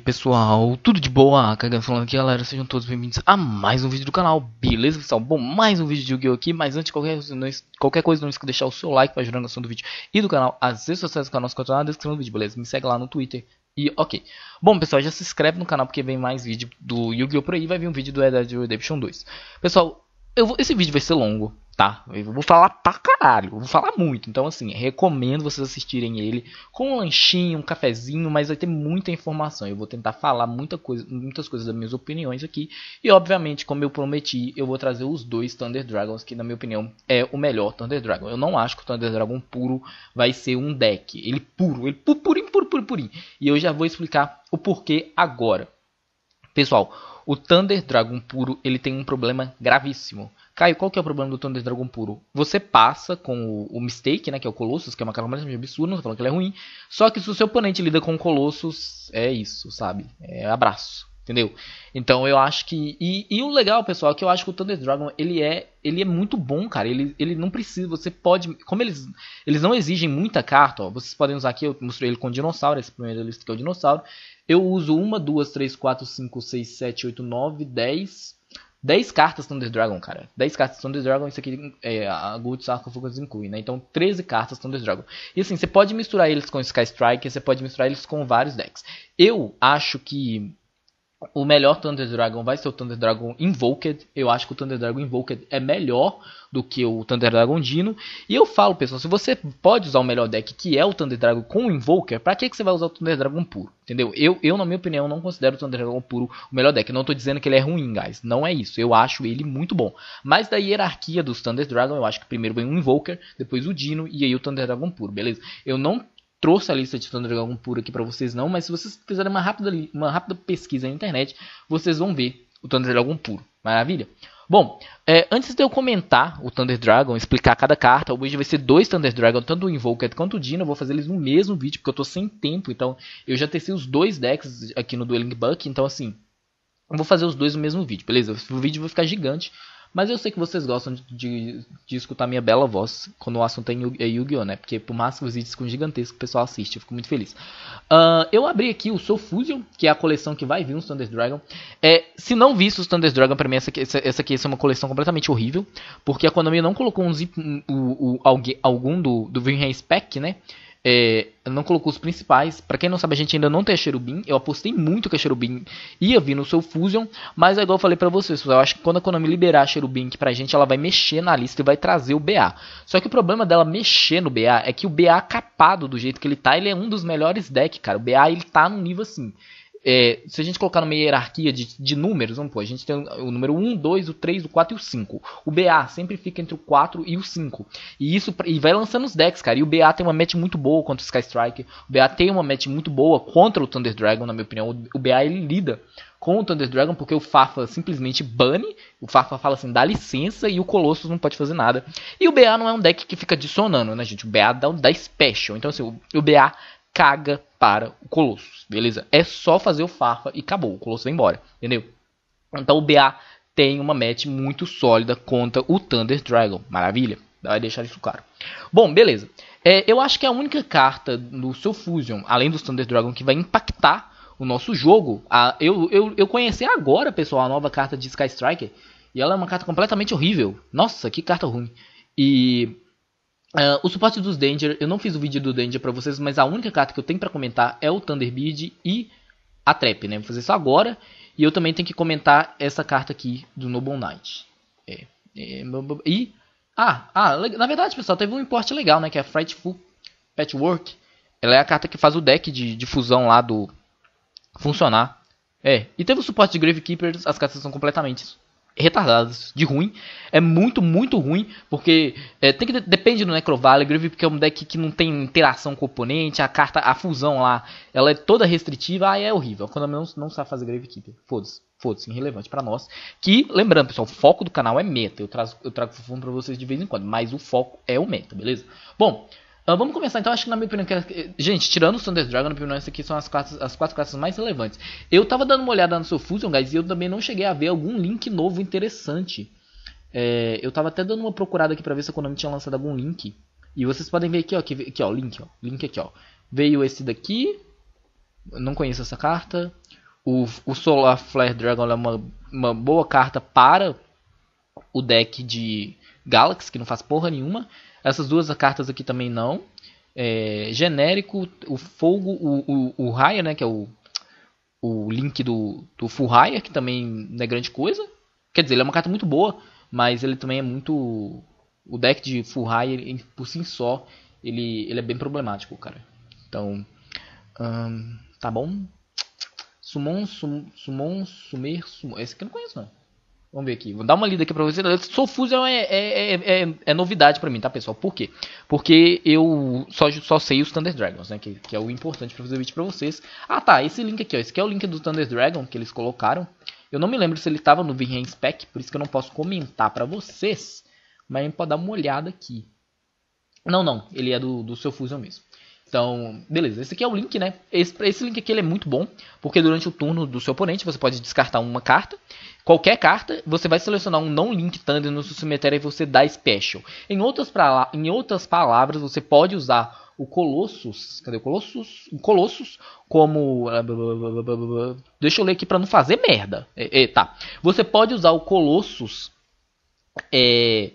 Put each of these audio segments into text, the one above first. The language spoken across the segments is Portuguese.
pessoal, tudo de boa? Cagando falando aqui galera, sejam todos bem-vindos a mais um vídeo do canal, beleza pessoal? Bom, mais um vídeo de Yu-Gi-Oh! aqui, mas antes de qualquer, qualquer coisa não esqueça de deixar o seu like para ajudar na questão do vídeo e do canal, as redes sociais do canal se encontram na descrição do vídeo, beleza? Me segue lá no Twitter e ok. Bom pessoal, já se inscreve no canal porque vem mais vídeo do Yu-Gi-Oh! por aí, vai vir um vídeo do Red Dead Redemption 2 Pessoal, vou, esse vídeo vai ser longo, tá? Eu vou falar pra caralho, vou falar muito. Então, assim, recomendo vocês assistirem ele com um lanchinho, um cafezinho, mas vai ter muita informação. Eu vou tentar falar muita coisa, muitas coisas das minhas opiniões aqui. E, obviamente, como eu prometi, eu vou trazer os dois Thunder Dragons, que, na minha opinião, é o melhor Thunder Dragon. Eu não acho que o Thunder Dragon puro vai ser um deck. Ele puro, ele purinho, puro, puro, purinho. E eu já vou explicar o porquê agora. Pessoal, o Thunder Dragon puro, ele tem um problema gravíssimo. Caio, qual que é o problema do Thunder Dragon puro? Você passa com o, o Mistake, né, que é o Colossus, que é uma carta completamente absurda, não tô falando que ele é ruim. Só que se o seu oponente lida com o Colossus, é isso, sabe? É abraço, entendeu? Então eu acho que... E, e, o legal, pessoal, é que eu acho que o Thunder Dragon, ele é, ele é muito bom, cara. Ele, ele não precisa, você pode... Como eles, eles não exigem muita carta, ó, vocês podem usar aqui, eu mostrei ele com o dinossauro, esse primeiro lista que é o dinossauro. Eu uso uma, duas, três, quatro, cinco, seis, sete, oito, nove, dez... 10 cartas Thunder Dragon, cara. 10 cartas Thunder Dragon, isso aqui é a Gold Sarcophagus inclui, né? Então 13 cartas Thunder Dragon. E assim, você pode misturar eles com Sky Strike, você pode misturar eles com vários decks. Eu acho que o melhor Thunder Dragon vai ser o Thunder Dragon Invoked. Eu acho que o Thunder Dragon Invoked é melhor do que o Thunder Dragon Dino. E eu falo, pessoal, se você pode usar o melhor deck, que é o Thunder Dragon com o Invoker, pra que, que você vai usar o Thunder Dragon puro? Entendeu? Eu, eu, na minha opinião, não considero o Thunder Dragon puro o melhor deck. Não tô dizendo que ele é ruim, guys. Não é isso. Eu acho ele muito bom. Mas da hierarquia dos Thunder Dragon, eu acho que primeiro vem o Invoker, depois o Dino e aí o Thunder Dragon puro, beleza? Eu não trouxe a lista de Thunder Dragon puro aqui para vocês não, mas se vocês fizerem uma rápida, uma rápida pesquisa na internet, vocês vão ver o Thunder Dragon puro. Maravilha? Bom, é, antes de eu comentar o Thunder Dragon, explicar cada carta, hoje vai ser dois Thunder Dragon, tanto o Invoked quanto o Dino, eu vou fazer eles no mesmo vídeo, porque eu tô sem tempo, então eu já testei os dois decks aqui no Dueling Buck, então assim, eu vou fazer os dois no mesmo vídeo, beleza? O vídeo vai ficar gigante, mas eu sei que vocês gostam de, de, de escutar minha bela voz quando o assunto é, é Yu-Gi-Oh, né? Porque por mais que os vídeos gigantesco o pessoal assiste, eu fico muito feliz. Uh, eu abri aqui o Soul Fusion, que é a coleção que vai vir no Thunder Dragon. É, se não visto os Thunder Dragon, pra mim essa essa, essa aqui essa é uma coleção completamente horrível. Porque a Konami não colocou um zip, um, um, um, algum do, do Vinham Spec, né? É, não colocou os principais. Para quem não sabe, a gente ainda não tem a Cherubim. Eu apostei muito que a Cherubim ia vir no seu Fusion. Mas é igual eu falei pra vocês. Eu acho que quando a Konami liberar a Cherubim aqui pra gente, ela vai mexer na lista e vai trazer o BA. Só que o problema dela mexer no BA é que o BA capado do jeito que ele tá, ele é um dos melhores decks, cara. O BA ele tá num nível assim. É, se a gente colocar numa hierarquia de, de números, vamos pôr, a gente tem o número 1, 2, o 3, o 4 e o 5. O BA sempre fica entre o 4 e o 5. E isso e vai lançando os decks, cara. E o BA tem uma match muito boa contra o Sky Strike. O BA tem uma match muito boa contra o Thunder Dragon, na minha opinião. O BA ele lida com o Thunder Dragon porque o Fafa simplesmente bane. O Fafa fala assim, dá licença e o Colossus não pode fazer nada. E o BA não é um deck que fica adicionando, né, gente? O BA dá, dá special. Então, assim, o, o BA caga para o Colossus, beleza? É só fazer o Farfa e acabou, o Colossus vai embora, entendeu? Então o BA tem uma match muito sólida contra o Thunder Dragon, maravilha? Vai deixar isso claro. Bom, beleza. É, eu acho que a única carta no seu Fusion, além do Thunder Dragon, que vai impactar o nosso jogo, a, eu, eu, eu conheci agora, pessoal, a nova carta de Sky Striker, e ela é uma carta completamente horrível. Nossa, que carta ruim. E Uh, o suporte dos Danger, eu não fiz o vídeo do Danger pra vocês, mas a única carta que eu tenho pra comentar é o Thunderbird e a Trap, né? Vou fazer isso agora. E eu também tenho que comentar essa carta aqui do Noble Knight. É, é, e... Ah, ah, na verdade, pessoal, teve um importe legal, né? Que é a Frightful Patchwork. Ela é a carta que faz o deck de, de fusão lá do... Funcionar. É, e teve o suporte de Gravekeepers, as cartas são completamente retardadas de ruim. É muito, muito ruim, porque é, tem que depende do Necrovalley, porque é um deck que não tem interação com o oponente, a carta, a fusão lá, ela é toda restritiva, aí é horrível. Quando não, não sabe fazer Gravekeeper, foda-se. Foda-se, irrelevante para nós. Que, lembrando, pessoal, o foco do canal é meta. Eu, trago, eu trago fufuno pra vocês de vez em quando, mas o foco é o meta, beleza? Bom, Uh, vamos começar então, acho que na minha opinião, que, gente, tirando o Thunder Dragon, na minha opinião, essas aqui são as quatro, as quatro cartas mais relevantes. Eu tava dando uma olhada no seu Fusion, guys, e eu também não cheguei a ver algum link novo interessante. É, eu tava até dando uma procurada aqui pra ver se a Konami tinha lançado algum link. E vocês podem ver aqui, ó, aqui, aqui ó, link, ó, link aqui, ó. Veio esse daqui, Não conheço essa carta. O, o Solar Flare Dragon é uma, uma boa carta para o deck de Galaxy, que não faz porra nenhuma. Essas duas cartas aqui também não. É, genérico, o Fogo, o, o, o né, que é o, o link do, do Full Raya, que também não é grande coisa. Quer dizer, ele é uma carta muito boa, mas ele também é muito... O deck de Full Raya, por si só, ele, ele é bem problemático, cara. Então, hum, tá bom. Summon, sum, Summon, Sumer, Summon. Esse aqui eu não conheço, não. Vamos ver aqui. Vou dar uma lida aqui pra vocês. Soul Fusion é, é, é, é, é novidade pra mim, tá, pessoal? Por quê? Porque eu só, só sei os Thunder Dragons, né? Que, que é o importante pra fazer o vídeo pra vocês. Ah, tá. Esse link aqui, ó. Esse aqui é o link do Thunder Dragon que eles colocaram. Eu não me lembro se ele tava no VRAM Spec, por isso que eu não posso comentar pra vocês. Mas a gente pode dar uma olhada aqui. Não, não. Ele é do, do seu Fusion mesmo. Então, beleza. Esse aqui é o link, né? Esse, esse link aqui ele é muito bom, porque durante o turno do seu oponente você pode descartar uma carta. Qualquer carta, você vai selecionar um não link Thunder no seu cemitério e você dá special. Em outras, pra, em outras palavras, você pode usar o Colossus, cadê o Colossus? O Colossus como deixa eu ler aqui para não fazer merda. Tá. Você pode usar o Colossus é,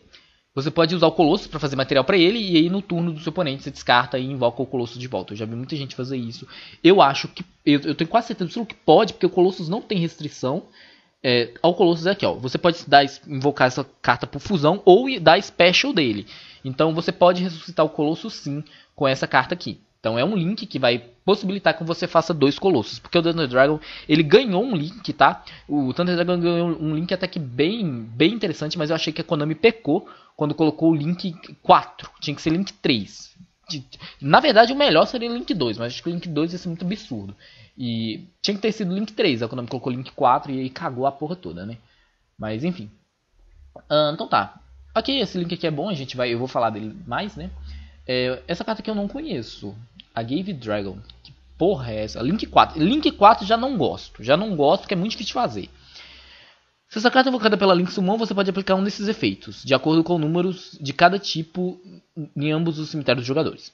você pode usar o Colosso para fazer material para ele e aí no turno do seu oponente você descarta e invoca o Colosso de volta. Eu já vi muita gente fazer isso. Eu acho que. Eu, eu tenho quase certeza que pode, porque o Colossus não tem restrição. É, ao Colossus é aqui, ó. Você pode dar, invocar essa carta por fusão ou dar special dele. Então você pode ressuscitar o Colossus sim com essa carta aqui. Então é um link que vai possibilitar que você faça dois colossos. Porque o Thunder Dragon, ele ganhou um link, tá? O Thunder Dragon ganhou um link até que bem, bem interessante, mas eu achei que a Konami pecou quando colocou o link 4. Tinha que ser link 3. Na verdade, o melhor seria link 2, mas acho que o link 2 ia ser muito absurdo. E tinha que ter sido link 3, a Konami colocou link 4 e aí cagou a porra toda, né? Mas enfim. Ah, então tá. Ok, esse link aqui é bom, a gente vai, eu vou falar dele mais, né? É, essa carta aqui eu não conheço. A Gave Dragon. Que porra é essa? Link 4. Link 4 já não gosto. Já não gosto porque é muito difícil de fazer. Se essa carta é invocada pela Link Summon, você pode aplicar um desses efeitos, de acordo com números de cada tipo em ambos os cemitérios dos jogadores.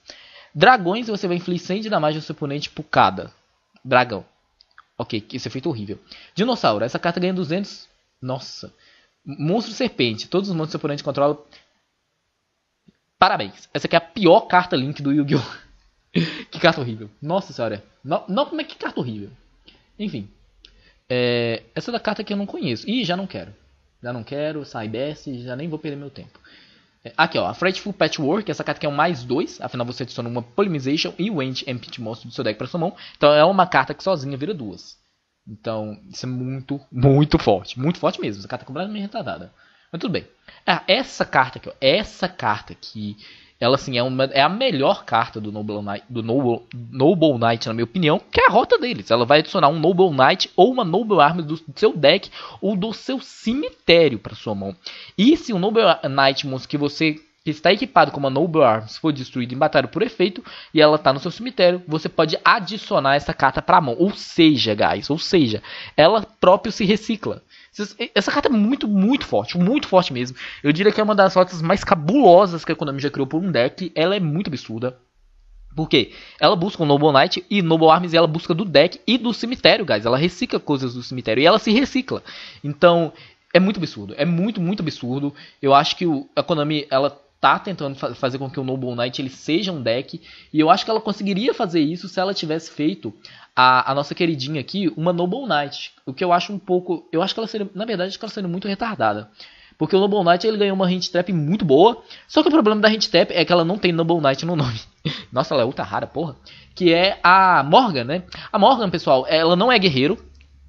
Dragões, você vai infligir 100 de damage ao seu oponente por cada dragão. Ok, esse efeito é horrível. Dinossauro, essa carta ganha 200... Nossa. Monstro Serpente, todos os monstros que seu oponente controla... Parabéns, essa aqui é a pior carta Link do Yu-Gi-Oh! que carta horrível. Nossa senhora. Não, não, como é que carta horrível? Enfim. É, essa da carta que eu não conheço. Ih, já não quero. Já não quero, sai, desce, já nem vou perder meu tempo. É, aqui, ó, a Frightful Patchwork, essa carta aqui é um mais 2, afinal você adiciona uma Polymerization e o End Empty Monster do seu deck para sua mão. Então é uma carta que sozinha vira duas. Então, isso é muito, muito forte. Muito forte mesmo. Essa carta é completamente retardada. Mas tudo bem. Ah, essa carta aqui, ó. Essa carta aqui ela assim é, uma, é a melhor carta do Noble Knight, do Noble, Noble Knight, na minha opinião, que é a rota deles. Ela vai adicionar um Noble Knight ou uma Noble Arm do seu deck ou do seu cemitério para sua mão. E se o Noble Knight que você que está equipado com uma Noble Arms for destruído em batalha por efeito e ela está no seu cemitério, você pode adicionar essa carta para a mão. Ou seja, guys, ou seja, ela próprio se recicla. Essa carta é muito, muito forte, muito forte mesmo. Eu diria que é uma das rotas mais cabulosas que a Konami já criou por um deck. Ela é muito absurda. Por quê? Ela busca o Noble Knight e Noble Arms ela busca do deck e do cemitério, guys. Ela recicla coisas do cemitério e ela se recicla. Então, é muito absurdo. É muito, muito absurdo. Eu acho que a Konami, ela tá tentando fa fazer com que o Noble Knight ele seja um deck. E eu acho que ela conseguiria fazer isso se ela tivesse feito a, a nossa queridinha aqui, uma Noble Knight. O que eu acho um pouco. Eu acho que ela seria. Na verdade, acho que ela seria muito retardada. Porque o Noble Knight ele ganhou uma hint trap muito boa. Só que o problema da hint trap é que ela não tem Noble Knight no nome. Nossa, ela é ultra rara, porra. Que é a Morgan, né? A Morgan, pessoal, ela não é guerreiro.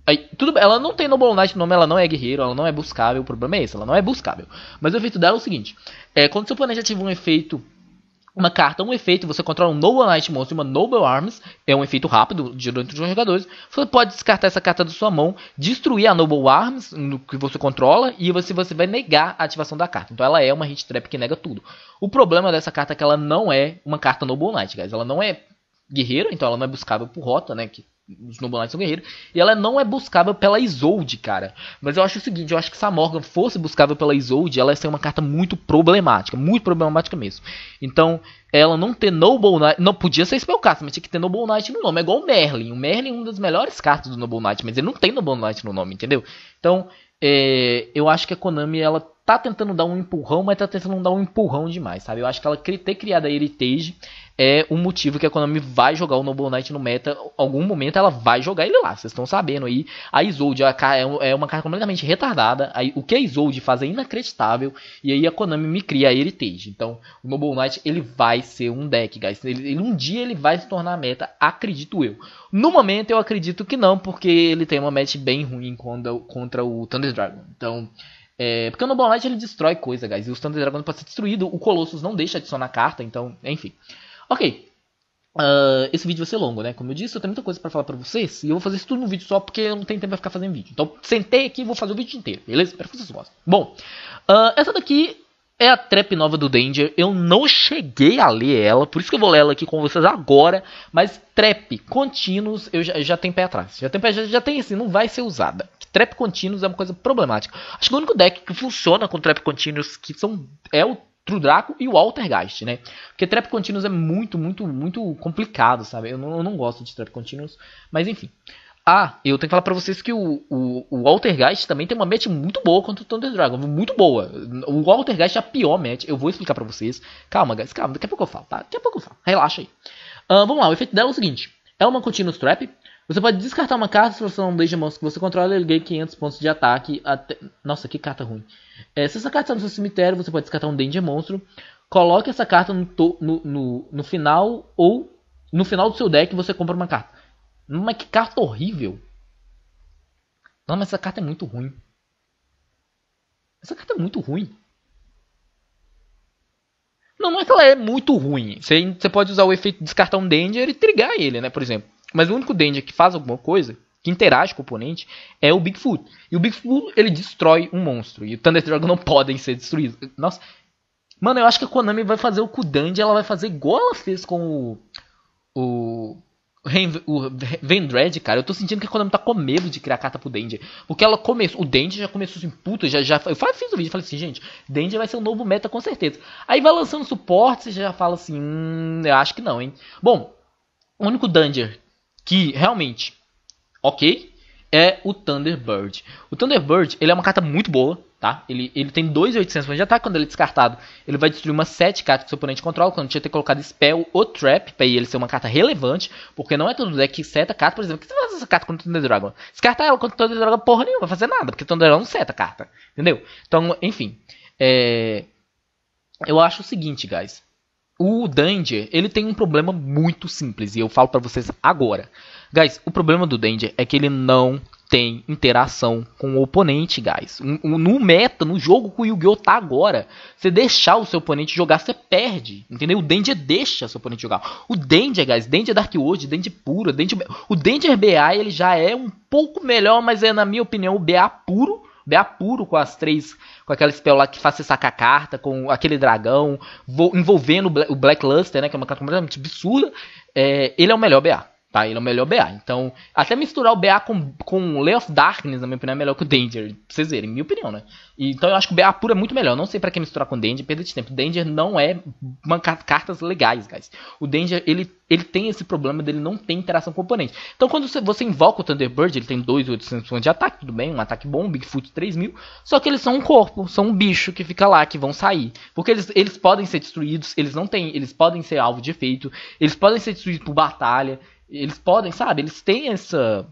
Aí, tudo, ela não tem Noble Knight no nome, ela não é guerreiro, ela não é buscável. O problema é esse, ela não é buscável. Mas o efeito dela é o seguinte: é, quando seu oponente ativa um efeito uma carta, um efeito, você controla um Noble Knight Monster e uma Noble Arms, é um efeito rápido durante os jogadores. Você pode descartar essa carta da sua mão, destruir a Noble Arms no que você controla e você, você vai negar a ativação da carta. Então ela é uma hit trap que nega tudo. O problema dessa carta é que ela não é uma carta Noble Knight, guys. Ela não é guerreira, então ela não é buscável por rota, né? Que os Knights são guerreiros. E ela não é buscável pela Isolde, cara. Mas eu acho o seguinte, eu acho que se a Morgan fosse buscável pela Isolde, ela ia ser uma carta muito problemática. Muito problemática mesmo. Então, ela não ter Noble Knight... Não, podia ser Spellcaster, mas tinha que ter Noble Knight no nome. É igual o Merlin. O Merlin é uma das melhores cartas do Noble Knight, mas ele não tem Noble Knight no nome, entendeu? Então, é, eu acho que a Konami, ela tá tentando dar um empurrão, mas tá tentando dar um empurrão demais, sabe? Eu acho que ela ter criado a Heritage é o motivo que a Konami vai jogar o Noble Knight no meta. Algum momento ela vai jogar ele lá, vocês estão sabendo aí. A Isolde é, é uma carta completamente retardada. O que a Isolde faz é inacreditável. E aí a Konami me cria a Heritage. Então o Noble Knight ele vai ser um deck, guys. Ele, ele, um dia ele vai se tornar meta, acredito eu. No momento eu acredito que não, porque ele tem uma match bem ruim contra, contra o Thunder Dragon. Então. É, porque o Noble Knight ele destrói coisa, guys. E o Thunder Dragon pode ser destruído. O Colossus não deixa adicionar carta, então, enfim. Ok. Uh, esse vídeo vai ser longo, né? Como eu disse, eu tenho muita coisa para falar pra vocês. E eu vou fazer isso tudo no vídeo só porque eu não tenho tempo pra ficar fazendo vídeo. Então, sentei aqui e vou fazer o vídeo inteiro, beleza? Espero que vocês gostem. Bom, uh, essa daqui é a trap nova do Danger. Eu não cheguei a ler ela, por isso que eu vou ler ela aqui com vocês agora. Mas trap contínuos eu já, já tenho pé atrás. Já tem, pé, já, já tem assim, não vai ser usada. Trap contínuos é uma coisa problemática. Acho que o único deck que funciona com trap contínuos que são é o True Draco e o Altergeist, né? Porque Trap Continuous é muito, muito, muito complicado, sabe? Eu não, eu não gosto de Trap Continuous, mas enfim. Ah, eu tenho que falar pra vocês que o, o, o Altergeist também tem uma match muito boa contra o Thunder Dragon, muito boa. O Altergeist é a pior match, eu vou explicar pra vocês. Calma, guys, calma, daqui a pouco eu falo, tá? Daqui a pouco eu falo, relaxa aí. Uh, vamos lá, o efeito dela é o seguinte. É uma Continuous Trap, você pode descartar uma carta se você não deixa monstro que você controla ele ganha 500 pontos de ataque até... Nossa, que carta ruim. É, se essa carta está no seu cemitério, você pode descartar um Danger Monstro. Coloque essa carta no, no, no, no, final ou no final do seu deck você compra uma carta. Mas que carta horrível. Não, mas essa carta é muito ruim. Essa carta é muito ruim. Não, não é que ela é muito ruim. Você, você pode usar o efeito de descartar um Danger e trigar ele, né, por exemplo. Mas o único Danger que faz alguma coisa que interage com o oponente é o Bigfoot. E o Bigfoot, ele destrói um monstro. E o Thunder Dragon não podem ser destruídos. Nossa. Mano, eu acho que a Konami vai fazer o Kudand, ela vai fazer igual ela fez com o... O... O Vendred, cara, eu tô sentindo que a Konami tá com medo de criar carta pro Danger. Porque ela começou. O Danger já começou assim, puta, já, já. Eu fiz o vídeo falei assim, gente, Danger vai ser um novo meta com certeza. Aí vai lançando suporte, você já fala assim, hum, eu acho que não, hein. Bom, o único Danger que realmente ok, é o Thunderbird. O Thunderbird, ele é uma carta muito boa, tá? Ele, ele tem 2.800 pontos de ataque, quando ele é descartado, ele vai destruir umas 7 cartas que seu oponente controla, quando tinha ter colocado Spell ou Trap, para ele ser uma carta relevante, porque não é todo deck que seta carta, por exemplo, que você faz essa carta contra o Thunder Dragon? Descartar ela contra o Thunder Dragon, porra nenhuma, vai fazer nada, porque o Thunder não seta carta, entendeu? Então, enfim, é... eu acho o seguinte, guys, o Danger, ele tem um problema muito simples, e eu falo para vocês agora. Guys, o problema do Danger é que ele não tem interação com o oponente, guys. No meta, no jogo que o Yu-Gi-Oh! tá agora, você deixar o seu oponente jogar, você perde. Entendeu? O Danger deixa o seu oponente jogar. O Danger, guys, Danger Dark World, Danger puro, Danger... o Danger BA ele já é um pouco melhor, mas é, na minha opinião, o BA puro. BA puro com as três, com aquela spell lá que faz você sacar carta, com aquele dragão, envolvendo o Black Luster, né, que é uma carta completamente absurda. É, ele é o melhor BA. Tá? Ele é o melhor BA. Então, até misturar o BA com, com Lay of Darkness, na minha opinião, é melhor que o Danger. Pra vocês verem, minha opinião, né? E, então eu acho que o BA puro é muito melhor. Não sei para que misturar com Danger, perda de tempo. Danger não é uma, cartas legais, guys. O Danger, ele, ele tem esse problema dele não ter interação com o oponente. Então quando você, você invoca o Thunderbird, ele tem 2.800 pontos de ataque, tudo bem, um ataque bom, um Bigfoot 3.000. Só que eles são um corpo, são um bicho que fica lá, que vão sair. Porque eles, eles podem ser destruídos, eles não têm, eles podem ser alvo de efeito, eles podem ser destruídos por batalha. Eles podem, sabe? Eles têm essa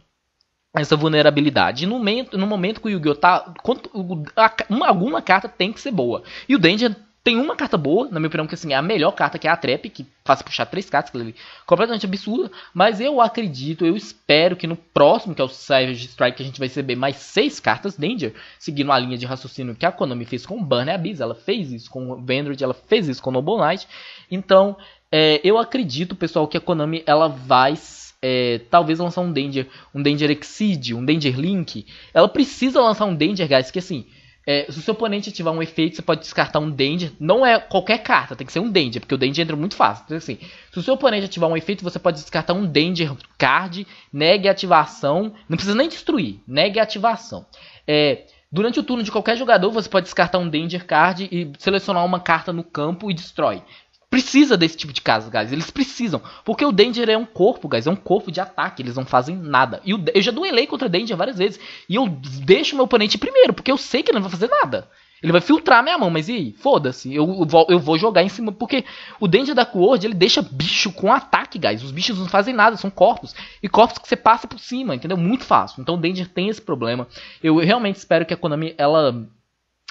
essa vulnerabilidade. E no momento, no momento que o Yu-Gi-Oh! tá. Uma, alguma carta tem que ser boa. E o Danger tem uma carta boa, na minha opinião, que assim, é a melhor carta, que é a Trap, que faz puxar três cartas, que é completamente absurda. Mas eu acredito, eu espero que no próximo, que é o Savage Strike, a gente vai receber mais seis cartas Danger, seguindo a linha de raciocínio que a Konami fez com o Burn Abyss. Ela fez isso com o Vendred, ela fez isso com o Noble Knight. Então, é, eu acredito, pessoal, que a Konami ela vai é, talvez lançar um Danger, um Danger Exceed, um Danger Link. Ela precisa lançar um Danger, guys, que assim, É, se o seu oponente ativar um efeito, você pode descartar um Danger. Não é qualquer carta, tem que ser um Danger, porque o Danger entra muito fácil. Então, assim, se o seu oponente ativar um efeito, você pode descartar um Danger card, negue a ativação. Não precisa nem destruir, negue a ativação. É, durante o turno de qualquer jogador, você pode descartar um Danger card e selecionar uma carta no campo e destrói precisa desse tipo de caso, guys. Eles precisam. Porque o Danger é um corpo, guys. É um corpo de ataque. Eles não fazem nada. E eu já duelei contra o Danger várias vezes. E eu deixo meu oponente primeiro. Porque eu sei que ele não vai fazer nada. Ele vai filtrar minha mão, mas e aí? Foda-se. Eu, eu, vou jogar em cima. Porque o Danger da Quord, ele deixa bicho com ataque, guys. Os bichos não fazem nada, são corpos. E corpos que você passa por cima, entendeu? Muito fácil. Então o Danger tem esse problema. Eu realmente espero que a Konami, ela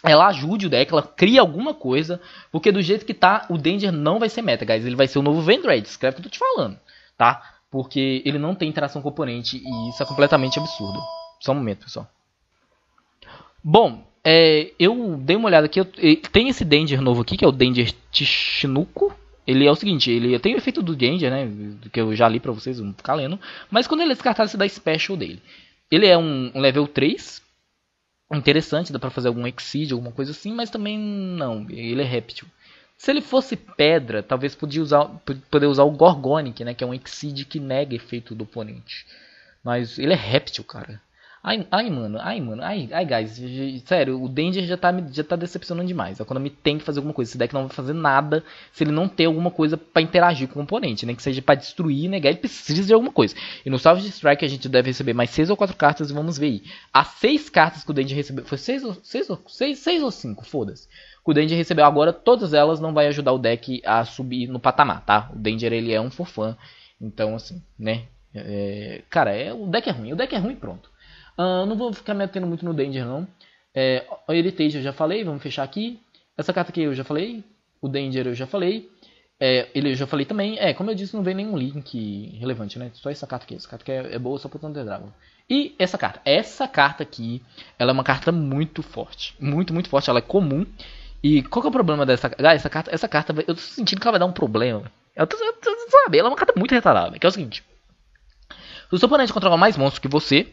ela ajude o deck, ela cria alguma coisa, porque do jeito que tá, o Danger não vai ser meta, guys. Ele vai ser o novo Vendraid, escreve o que eu tô te falando, tá? Porque ele não tem interação componente e isso é completamente absurdo. Só um momento, pessoal. Bom, é, eu dei uma olhada aqui, eu, tem esse Danger novo aqui, que é o Danger Tishinuko. Ele é o seguinte, ele tem o efeito do Danger, né, que eu já li pra vocês, vamos ficar lendo. Mas quando ele é descartado, você dá Special dele. Ele é um, um level 3, interessante, dá pra fazer algum exceed, alguma coisa assim, mas também não, ele é réptil. Se ele fosse pedra, talvez podia usar, poder usar o Gorgonic, né, que é um exceed que nega efeito do oponente. Mas ele é réptil, cara. Ai, ai, mano, ai, mano, ai, ai, guys, sério, o Danger já tá, já tá decepcionando demais. A Konami tem que fazer alguma coisa. Esse deck não vai fazer nada se ele não ter alguma coisa para interagir com o oponente, nem né? que seja para destruir, negar, ele precisa de alguma coisa. E no Salve de Strike a gente deve receber mais 6 ou 4 cartas e vamos ver aí. As 6 cartas que o Danger recebeu, foi 6 ou 6 ou 6, 6 ou 5, foda-se. Que o Danger recebeu agora, todas elas não vai ajudar o deck a subir no patamar, tá? O Danger ele é um fofã, então assim, né? É, cara, é, o deck é ruim, o deck é ruim pronto. Uh, não vou ficar me atendo muito no Danger, não. É, o Heritage eu já falei, vamos fechar aqui. Essa carta aqui eu já falei. O Danger eu já falei. É, ele eu já falei também. É, como eu disse, não vem nenhum link relevante, né? Só essa carta aqui. Essa carta aqui é, é boa só pro Thunder Dragon. E essa carta. Essa carta aqui, ela é uma carta muito forte. Muito, muito forte. Ela é comum. E qual que é o problema dessa? Ah, essa carta, essa carta, eu tô sentindo que ela vai dar um problema. Tô, sabe, ela é uma carta muito retardada. Que é o seguinte. Se o seu oponente controla mais monstros que você,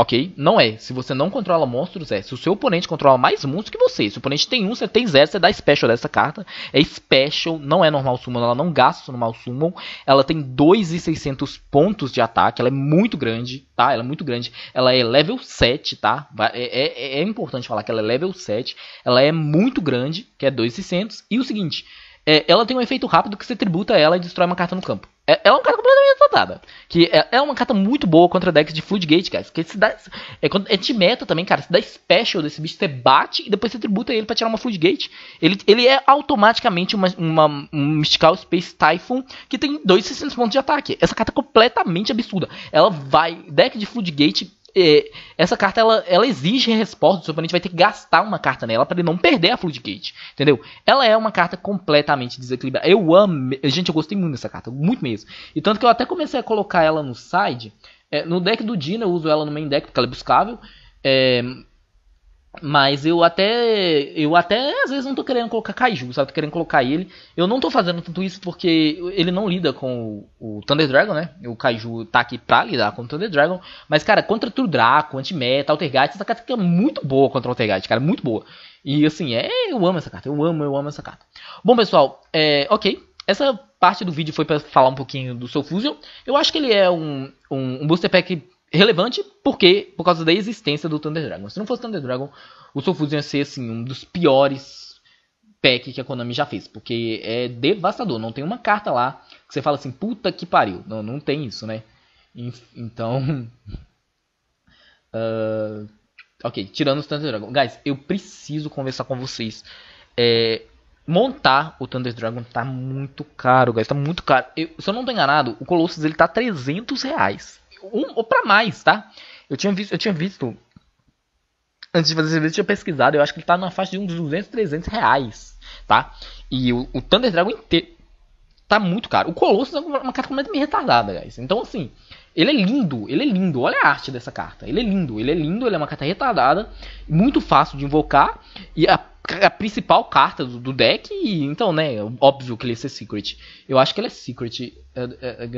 Ok? Não é. Se você não controla monstros, é. Se o seu oponente controla mais monstros que você. Se o oponente tem um, você tem zero, você dá special dessa carta. É special, não é normal summon, ela não gasta normal summon. Ela tem 2,600 pontos de ataque, ela é muito grande, tá? Ela é muito grande. Ela é level 7, tá? É, é, é importante falar que ela é level 7. Ela é muito grande, que é 2,600. E o seguinte, é, ela tem um efeito rápido que você tributa ela e destrói uma carta no campo. É, é uma carta completamente retardada. Que é, é, uma carta muito boa contra decks de Floodgate, guys. Que se dá, é, é de meta também, cara. Se dá special desse bicho, você bate e depois você tributa ele pra tirar uma Floodgate. Ele, ele é automaticamente uma, uma, um Mystical Space Typhoon que tem 2,600 pontos de ataque. Essa carta é completamente absurda. Ela vai. Deck de Floodgate essa carta ela, ela exige resposta, o seu oponente vai ter que gastar uma carta nela para ele não perder a Floodgate, entendeu? Ela é uma carta completamente desequilibrada. Eu amo, gente, eu gostei muito dessa carta, muito mesmo. E tanto que eu até comecei a colocar ela no side. É, no deck do Dina eu uso ela no main deck porque ela é buscável. É, mas eu até. Eu até às vezes não tô querendo colocar Kaiju, sabe? Tô querendo colocar ele. Eu não tô fazendo tanto isso porque ele não lida com o, o Thunder Dragon, né? O Kaiju tá aqui pra lidar com o Thunder Dragon. Mas, cara, contra True Draco, Anti-Meta, Altergate, essa carta fica muito boa contra o Altergate, cara. Muito boa. E assim, é. Eu amo essa carta. Eu amo, eu amo essa carta. Bom, pessoal, é. Ok. Essa parte do vídeo foi para falar um pouquinho do Soul Fusion. Eu acho que ele é um, um, um booster pack relevante porque por causa da existência do Thunder Dragon. Se não fosse Thunder Dragon, o Soul Fusion ia ser assim um dos piores pack que a Konami já fez, porque é devastador. Não tem uma carta lá que você fala assim, puta que pariu. Não, não tem isso, né? Então, uh, ok, tirando o Thunder Dragon, guys, eu preciso conversar com vocês. É, montar o Thunder Dragon tá muito caro, guys, tá muito caro. Eu, se eu não tô enganado, o Colossus ele tá 300 reais um ou para mais, tá? Eu tinha visto, eu tinha visto antes de fazer esse vídeo, eu tinha pesquisado, eu acho que ele tá na faixa de uns 200, 300 reais, tá? E o, o Thunder Dragon inteiro tá muito caro. O Colossus é uma carta completamente retardada, guys. Então, assim, ele é lindo, ele é lindo. Olha a arte dessa carta. Ele é lindo, ele é lindo, ele é uma carta retardada, muito fácil de invocar e a, a principal carta do, do, deck. Então, né, óbvio que ele ia ser secret. Eu acho que ele é secret. É, é, é,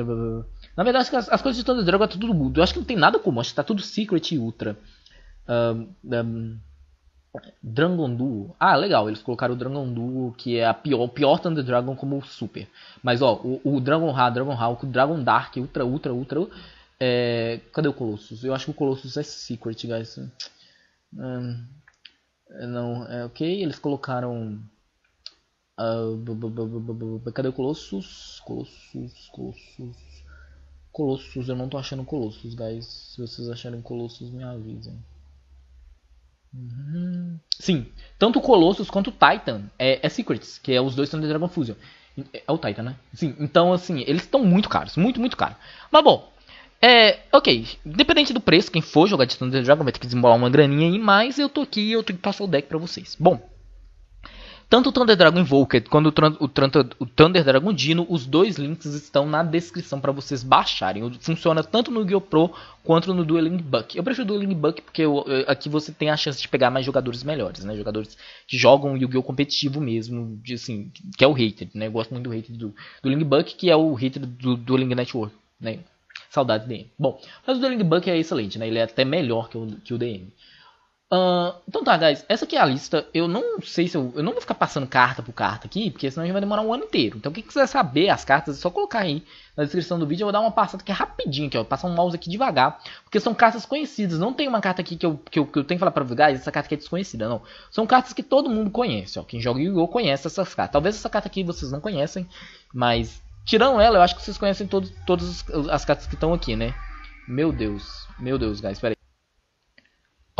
na verdade, as, as coisas de Thunder Dragon é tudo mudo. Eu acho que não tem nada comum. Acho que tá tudo Secret e Ultra. Um, um, Dragon Duo. Ah, legal, eles colocaram o Dragon Duo, que é a pior, o pior Thunder Dragon como super. Mas ó, o, o Dragon Ra, Dragon Hawk, o Dragon Dark, Ultra, Ultra, Ultra. É... Cadê o Colossus? Eu acho que o Colossus é Secret, guys. Hum, não, é ok. Eles colocaram. Uh, cadê o Colossus? Colossus, Colossus. Colossus, eu não tô achando Colossus, guys. Se vocês acharem Colossus, me avisem. Uhum. Sim, tanto Colossus quanto Titan é, é Secrets, que é os dois Thunder Dragon Fusion. É, é o Titan, né? Sim, então assim, eles estão muito caros, muito, muito caros. Mas bom, é, ok, independente do preço, quem for jogar de Thunder Dragon vai ter que desembolar uma graninha aí, mas eu tô aqui e eu tenho que passar o deck pra vocês. Bom, tanto o Thunder Dragon Invoker quanto o, o, Thunder Dragon Dino, os dois links estão na descrição para vocês baixarem. Funciona tanto no Yu Pro quanto no Dueling Buck. Eu prefiro o Dueling Buck porque eu, aqui você tem a chance de pegar mais jogadores melhores, né? Jogadores que jogam Yu-Gi-Oh! competitivo mesmo, de, assim, que é o hater, né? Eu gosto muito do hater do Dueling Buck, que é o hater do Dueling Network, né? Saudades DM. Bom, mas o Dueling Buck é excelente, né? Ele é até melhor que o, que o DM. Então tá, guys, essa aqui é a lista. Eu não sei se eu. Eu não vou ficar passando carta por carta aqui, porque senão a gente vai demorar um ano inteiro. Então, quem quiser saber as cartas, é só colocar aí na descrição do vídeo. Eu vou dar uma passada aqui rapidinho, aqui, ó. Passar um mouse aqui devagar. Porque são cartas conhecidas. Não tem uma carta aqui que eu, que eu, que eu tenho que falar pra guys, essa carta aqui é desconhecida, não. São cartas que todo mundo conhece, ó. Quem joga Yu-Gi-Oh! conhece essas cartas. Talvez essa carta aqui vocês não conhecem, mas. Tirando ela, eu acho que vocês conhecem todas as cartas que estão aqui, né? Meu Deus. Meu Deus, guys, pera aí.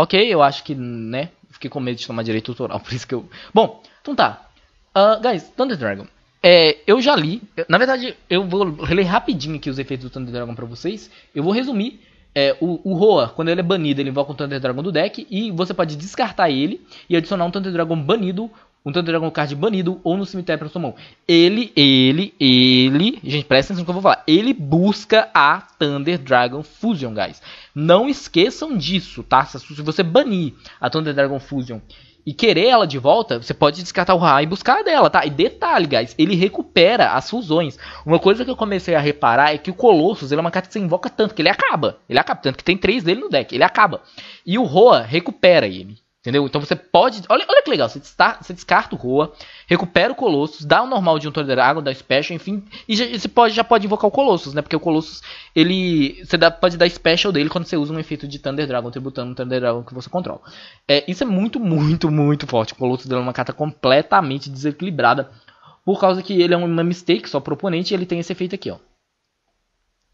Ok, eu acho que, né? Fiquei com medo de tomar direito autoral, por isso que eu. Bom, então tá. Uh, guys, Thunder Dragon. É, eu já li. Na verdade, eu vou reler rapidinho aqui os efeitos do Thunder Dragon pra vocês. Eu vou resumir. É, o, o Roa, quando ele é banido, ele invoca um Thunder Dragon do deck. E você pode descartar ele e adicionar um Thunder Dragon banido um Thunder Dragon Card banido ou no cemitério para sua mão. Ele, ele, ele, gente, presta atenção no que eu vou falar. Ele busca a Thunder Dragon Fusion, guys. Não esqueçam disso, tá? Se você banir a Thunder Dragon Fusion e querer ela de volta, você pode descartar o Ra e buscar dela, tá? E detalhe, guys, ele recupera as fusões. Uma coisa que eu comecei a reparar é que o Colossus, ele é uma carta que você invoca tanto que ele acaba. Ele acaba, tanto que tem três dele no deck, ele acaba. E o Roa recupera ele. Entendeu? Então você pode. Olha, olha que legal. Você, descarta, você descarta o Roa, recupera o Colossus, dá o normal de um Thunder Dragon, dá Special, enfim. E já, você pode, já pode invocar o Colossus, né? Porque o Colossus, ele. Você dá, pode dar Special dele quando você usa um efeito de Thunder Dragon, tributando um Thunder Dragon que você controla. É, isso é muito, muito, muito forte. O Colossus dele é uma carta completamente desequilibrada. Por causa que ele é uma mistake só pro oponente e ele tem esse efeito aqui, ó.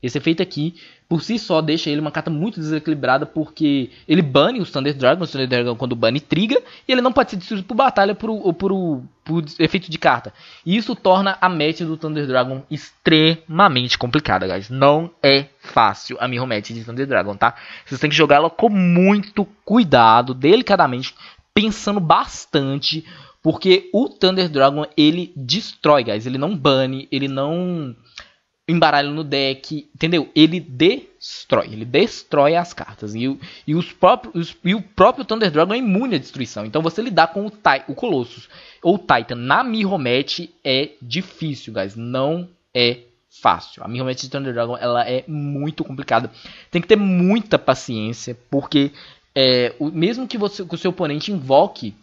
Esse efeito aqui, por si só, deixa ele uma carta muito desequilibrada, porque ele bane os Thunder Dragon, o Thunder Dragon quando bane triga, e ele não pode ser destruído por batalha por, ou por, por efeito de carta. E isso torna a match do Thunder Dragon extremamente complicada, guys. Não é fácil a mirror match de Thunder Dragon, tá? Vocês têm que jogar ela com muito cuidado, delicadamente, pensando bastante, porque o Thunder Dragon, ele destrói, guys. Ele não bane, ele não embaralho no deck, entendeu? Ele destrói, ele destrói as cartas. E, o, e, os próprios, e o próprio Thunder Dragon é imune à destruição. Então você lidar com o, o Colossus ou o Titan na Mirromet é difícil, guys. Não é fácil. A Mirromet de Thunder Dragon ela é muito complicada. Tem que ter muita paciência, porque é, o, mesmo que, você, que o seu oponente invoque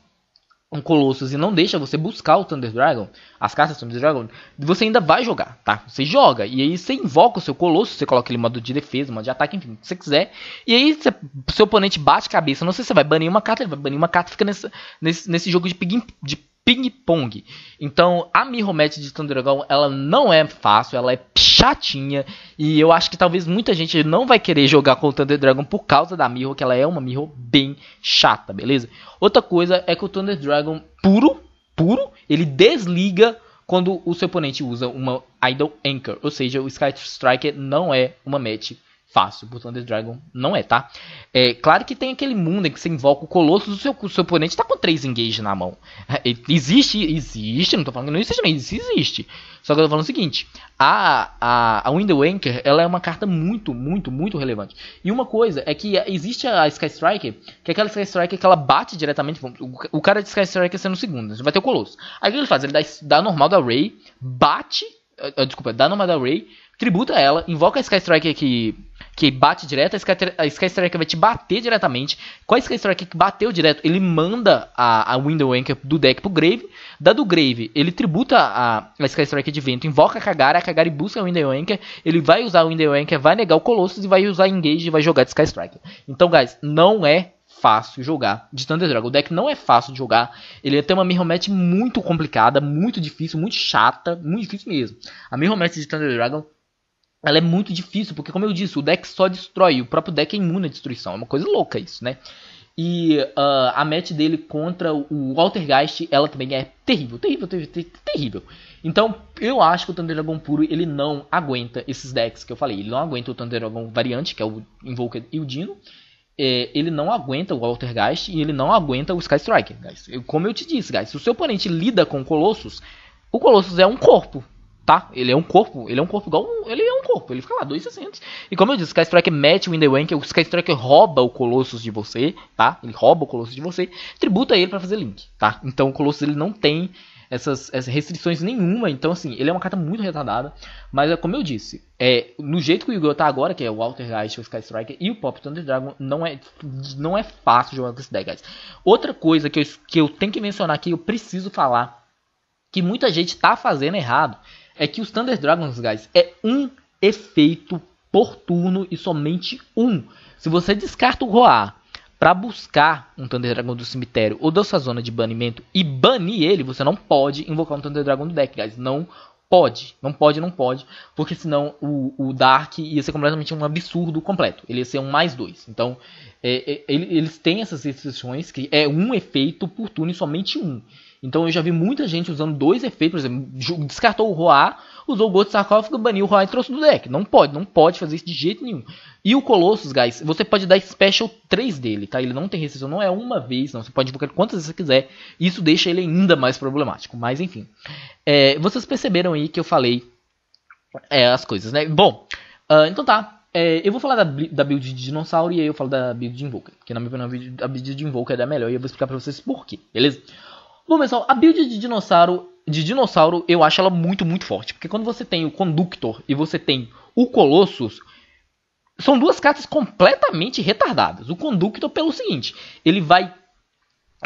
um Colossus e não deixa você buscar o Thunder Dragon, as cartas do Thunder Dragon, você ainda vai jogar, tá? Você joga, e aí você invoca o seu Colossus, você coloca ele em modo de defesa, modo de ataque, enfim, o que você quiser, e aí você, seu oponente bate cabeça, não sei se você vai banir uma carta, ele vai banir uma carta, fica nesse, nesse, nesse jogo de ping, de ping-pong. Então, a Mirror Match de Thunder Dragon, ela não é fácil, ela é chatinha. E eu acho que talvez muita gente não vai querer jogar com o Thunder Dragon por causa da Mirror, que ela é uma Mirror bem chata, beleza? Outra coisa é que o Thunder Dragon puro, puro, ele desliga quando o seu oponente usa uma Idle Anchor. Ou seja, o Sky Striker não é uma match fácil pro Thunder Dragon. Não é, tá? É claro que tem aquele mundo em que você invoca o Colossus, o seu, seu oponente tá com 3 engage na mão. É, existe, existe, não tô falando que não existe, mas isso existe. Só que eu tô falando o seguinte, a, a, a Window Anchor, ela é uma carta muito, muito, muito relevante. E uma coisa é que existe a Sky Striker, que é aquela Sky Striker que ela bate diretamente, o, o cara de Sky Striker sendo o segundo, vai ter o Colossus. Aí o que ele faz? Ele dá, dá normal da Ray, bate, uh, desculpa, dá normal da Ray, tributa ela, invoca a Sky Striker que que bate direto, a Sky, a Striker vai te bater diretamente. Com a Sky Striker que bateu direto, ele manda a, a Window Anchor do deck pro Grave. Da do Grave, ele tributa a, a Sky Striker de vento, invoca a Kagari, a Kagari busca a Window Anchor, ele vai usar o Window Anchor, vai negar o Colossus e vai usar Engage e vai jogar de Sky Striker. Então, guys, não é fácil jogar de Thunder Dragon. O deck não é fácil de jogar. Ele tem uma mirror match muito complicada, muito difícil, muito chata, muito difícil mesmo. A mirror match de Thunder Dragon ela é muito difícil, porque como eu disse, o deck só destrói, o próprio deck é imune à destruição, é uma coisa louca isso, né? E uh, a match dele contra o Altergeist, ela também é terrível, terrível, terrível, terrível. Então, eu acho que o Thunder Dragon puro, ele não aguenta esses decks que eu falei. Ele não aguenta o Thunder Dragon variante, que é o Invoker e o Dino. É, ele não aguenta o Altergeist e ele não aguenta o Sky Striker, guys. Eu, como eu te disse, guys, se o seu oponente lida com Colossus, o Colossus é um corpo, tá? Ele é um corpo, ele é um corpo igual um, ele é um corpo, ele fica lá 260. E como eu disse, o Sky Striker mete o Winterwank, o Sky Striker rouba o Colossus de você, tá? Ele rouba o Colossus de você, tributa ele para fazer link, tá? Então o Colossus ele não tem essas, essas, restrições nenhuma, então assim, ele é uma carta muito retardada, mas é como eu disse, é no jeito que o Yu-Gi-Oh tá agora, que é o Walter Geist, o Sky Striker e o Pop Thunder Dragon, não é não é fácil jogar com esse deck, guys. Outra coisa que eu, que eu tenho que mencionar aqui, eu preciso falar que muita gente tá fazendo errado é que os Thunder Dragons, guys, é um efeito por turno e somente um. Se você descarta o Roar para buscar um Thunder Dragon do cemitério ou da sua zona de banimento e banir ele, você não pode invocar um Thunder Dragon do deck, guys. Não pode, não pode, não pode, porque senão o, o Dark ia ser completamente um absurdo completo. Ele ia ser um mais dois. Então, é, é, eles têm essas restrições que é um efeito por turno e somente um. Então eu já vi muita gente usando dois efeitos, por exemplo, descartou o Roar, usou o Ghost Sarcófago, baniu o Roar e trouxe do deck. Não pode, não pode fazer isso de jeito nenhum. E o Colossus, guys, você pode dar Special 3 dele, tá? Ele não tem restrição, não é uma vez, não. Você pode invocar quantas vezes você quiser. Isso deixa ele ainda mais problemático. Mas enfim. É, vocês perceberam aí que eu falei é, as coisas, né? Bom, uh, então tá. É, eu vou falar da, da, build de dinossauro e aí eu falo da build de Invoker. Que na minha opinião a build de Invoker é a melhor e eu vou explicar pra vocês por quê, beleza? Bom, pessoal, a build de dinossauro, de dinossauro eu acho ela muito, muito forte. Porque quando você tem o Conductor e você tem o Colossus, são duas cartas completamente retardadas. O Conductor pelo seguinte, ele vai...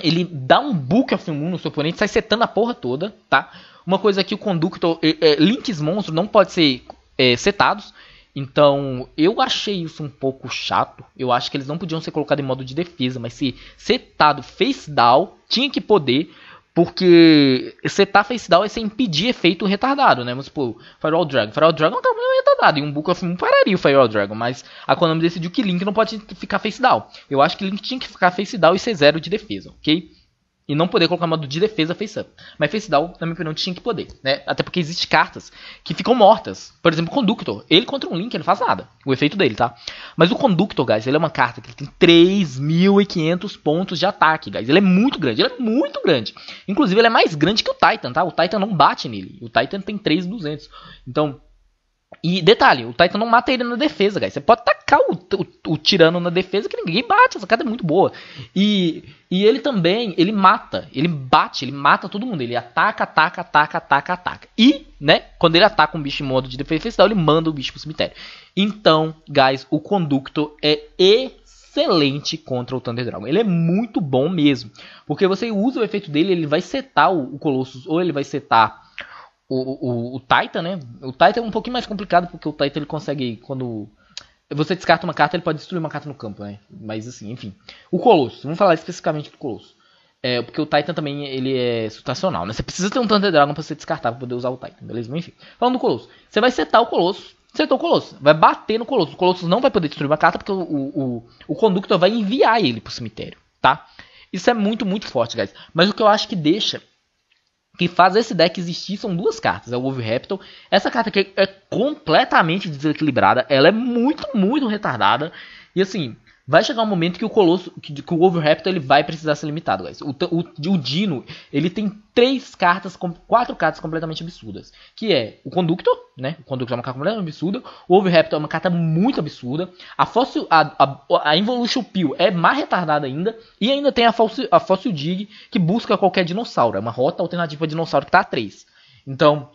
Ele dá um Book of Moon no seu oponente, sai setando a porra toda, tá? Uma coisa que o Conductor... É, é, links monstro não pode ser é, setados. Então, eu achei isso um pouco chato. Eu acho que eles não podiam ser colocados em modo de defesa, mas se setado face down, tinha que poder. Porque setar face down é sem impedir efeito retardado, né? Mas, pô, Firewall Dragon. Firewall Dragon é um retardado. E um Book of Moon pararia o Firewall Dragon. Mas a Konami decidiu que Link não pode ficar face down. Eu acho que Link tinha que ficar face down e ser zero de defesa, ok? E não poder colocar modo de defesa face up. Mas face down, na minha opinião, tinha que poder, né? Até porque existem cartas que ficam mortas. Por exemplo, Conductor. Ele contra um Link, ele não faz nada. O efeito dele, tá? Mas o Conductor, guys, ele é uma carta que tem 3.500 pontos de ataque, guys. Ele é muito grande, ele é muito grande. Inclusive, ele é mais grande que o Titan, tá? O Titan não bate nele. O Titan tem 3.200. Então, e detalhe, o Titan não mata ele na defesa, guys. Você pode tacar o, o, o, tirano na defesa que ninguém bate. Essa carta é muito boa. E, e ele também, ele mata, ele bate, ele mata todo mundo. Ele ataca, ataca, ataca, ataca, ataca. E, né, quando ele ataca um bicho em modo de defesa especial, ele manda o bicho pro cemitério. Então, guys, o Conducto é excelente contra o Thunder Dragon. Ele é muito bom mesmo. Porque você usa o efeito dele, ele vai setar o, o Colossus, ou ele vai setar o, o, o Titan, né? O Titan é um pouquinho mais complicado porque o Titan ele consegue quando você descarta uma carta, ele pode destruir uma carta no campo, né? Mas assim, enfim. O Colosso, vamos falar especificamente do Colosso. É, porque o Titan também ele é situacional, né? Você precisa ter um Thunder Dragon pra você descartar pra poder usar o Titan, beleza? Mas, enfim. Falando do Colosso, você vai setar o Colosso, setou o Colosso, vai bater no Colosso. O Colosso não vai poder destruir uma carta porque o, o, o, Conductor vai enviar ele pro cemitério, tá? Isso é muito, muito forte, guys. Mas o que eu acho que deixa que faz esse deck existir são duas cartas. É o Wolverhampton. Essa carta aqui é completamente desequilibrada. Ela é muito, muito retardada. E assim, vai chegar um momento que o Colosso, que, que o Wolverhampton ele vai precisar ser limitado, guys. O, o, o, Dino, ele tem três cartas, quatro cartas completamente absurdas, que é o Conductor, né? O Conductor é uma carta completamente absurda, o Wolverhampton é uma carta muito absurda, a Fossil, a, a, a Involution Peel é mais retardada ainda, e ainda tem a Fossil, a Fossil Dig, que busca qualquer dinossauro, é uma rota alternativa a dinossauro que tá a 3. Então,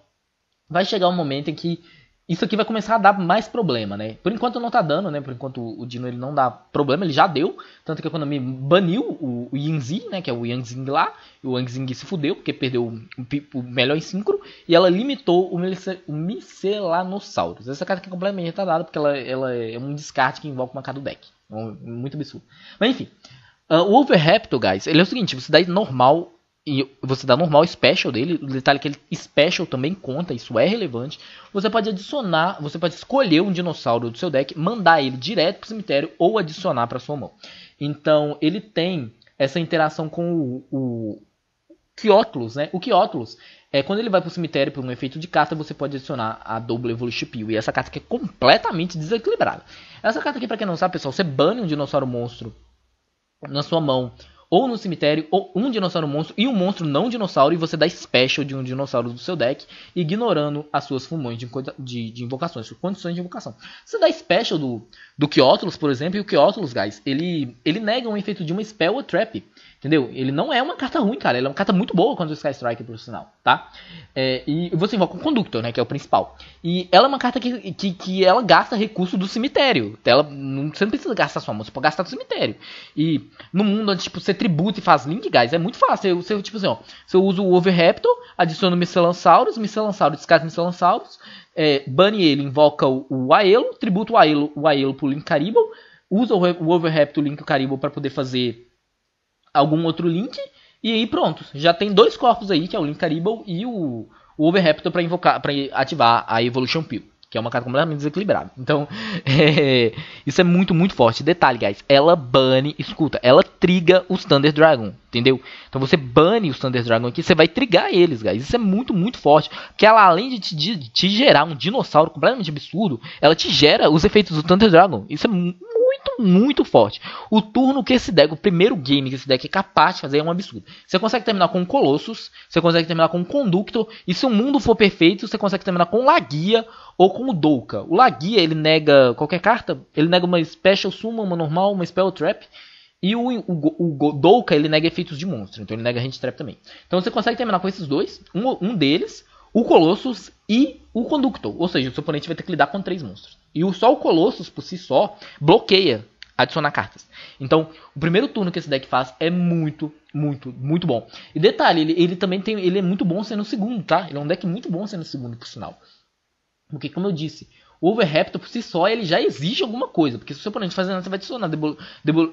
vai chegar um momento em que isso aqui vai começar a dar mais problema, né? Por enquanto não tá dando, né? Por enquanto o Dino ele não dá problema, ele já deu. Tanto que a Konami baniu o, o Yanzi, né? Que é o Yangzing lá. O Yangzing se fudeu, porque perdeu o, o melhor em síncro. E ela limitou o, o Miscelanosaurus. Essa carta aqui é completamente retardada, porque ela, ela é um descarte que invoca uma carta do deck. É muito absurdo. Mas enfim. Uh, o Overraptor, guys, ele é o seguinte, você dá normal e você dá normal special dele, o detalhe é que ele special também conta, isso é relevante. Você pode adicionar, você pode escolher um dinossauro do seu deck, mandar ele direto para o cemitério ou adicionar para sua mão. Então ele tem essa interação com o, o Kyotlus, né? O Kyotlus é quando ele vai para o cemitério por um efeito de carta, você pode adicionar a Double Evolution Peel. E essa carta aqui é completamente desequilibrada. Essa carta aqui, para quem não sabe, pessoal, você bane um dinossauro monstro na sua mão ou no cemitério, ou um dinossauro monstro e um monstro não dinossauro, e você dá special de um dinossauro do seu deck, ignorando as suas fumões de, de, de invocações, suas condições de invocação. Você dá special do, do Kyotlus, por exemplo, e o Kyotlus, guys, ele, ele nega um efeito de uma spell ou trap. Entendeu? Ele não é uma carta ruim, cara. Ele é uma carta muito boa contra o Sky Strike, por sinal, tá? É, e você invoca o Conductor, né? Que é o principal. E ela é uma carta que, que, que ela gasta recurso do cemitério. Ela, não, você não precisa gastar sua mão, você pode gastar do cemitério. E no mundo onde tipo, você tributa e faz link, guys, é muito fácil. Você, tipo assim, ó, você usa o Overraptor, adiciona o Miscelansaurus, Miscelansaurus descarta o Miscelansaurus, é, bane ele, invoca o, o Aelo, tributa o Aelo, o Aelo pro Link Caribou, usa o, o Overraptor, o Link Caribou para poder fazer algum outro link. E aí pronto, já tem dois corpos aí, que é o Link Caribou e o, o Overraptor para invocar, para ativar a Evolution Peel, que é uma carta completamente desequilibrada. Então, é, isso é muito, muito forte. Detalhe, guys, ela bane, escuta, ela triga os Thunder Dragon, entendeu? Então você bane os Thunder Dragon aqui, você vai trigar eles, guys. Isso é muito, muito forte, porque ela além de te, de te gerar um dinossauro completamente absurdo, ela te gera os efeitos do Thunder Dragon. Isso é muito muito forte. O turno que esse deck, o primeiro game que esse deck é capaz de fazer é um absurdo. Você consegue terminar com Colossus, você consegue terminar com Conductor, e se o mundo for perfeito, você consegue terminar com Lagia ou com o Douka. O Lagia, ele nega qualquer carta, ele nega uma Special Summon, uma normal, uma Spell Trap, e o, o, o Douka, ele nega efeitos de monstro, então ele nega Hand Trap também. Então você consegue terminar com esses dois, um, um deles, o Colossus e o Conductor. Ou seja, o seu oponente vai ter que lidar com três monstros. E o, só o Colossus, por si só, bloqueia adicionar cartas. Então, o primeiro turno que esse deck faz é muito, muito, muito bom. E detalhe, ele, ele também tem, ele é muito bom sendo o segundo, tá? Ele é um deck muito bom sendo o segundo, por sinal. Porque, como eu disse, o Overraptor por si só ele já exige alguma coisa. Porque se o seu oponente fazer nada, você vai adicionar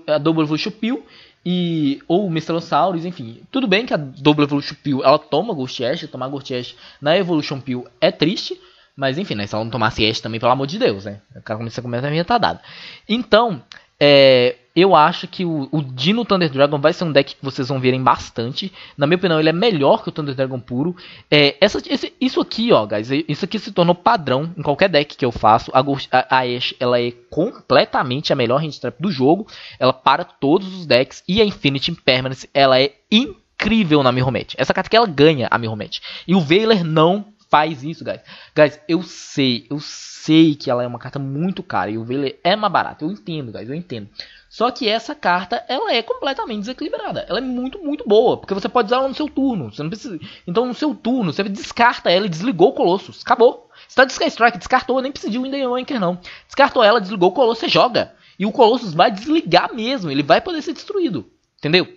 a Double Evolution Peel e, ou Miscelosaurus, enfim. Tudo bem que a Double Evolution Peel ela toma Ghost Ash, tomar Ghost Ash na Evolution Peel é triste. Mas enfim, né? Se ela não tomasse Ash também, pelo amor de Deus, né? O cara começa a comer a minha retardada. Então, é, eu acho que o, o, Dino Thunder Dragon vai ser um deck que vocês vão verem bastante. Na minha opinião, ele é melhor que o Thunder Dragon puro. É, essa, esse, isso aqui, ó, guys, isso aqui se tornou padrão em qualquer deck que eu faço. A, a, a Ashe, ela é completamente a melhor hand trap do jogo. Ela para todos os decks. E a Infinity Impermanence, ela é incrível na Mirrormatch. Essa carta que ela ganha a Mirrormatch. E o Veiler não faz isso, guys. Guys, eu sei, eu sei que ela é uma carta muito cara e o Veiler é mais barato. Eu entendo, guys, eu entendo. Só que essa carta, ela é completamente desequilibrada. Ela é muito, muito boa, porque você pode usar ela no seu turno. Você não precisa. Então, no seu turno, você descarta ela e desligou o Colossus. Acabou. Você tá de Sky Strike, descartou, nem precisa de Wind Wanker, não. Descartou ela, desligou o Colossus, você joga. E o Colossus vai desligar mesmo, ele vai poder ser destruído. Entendeu?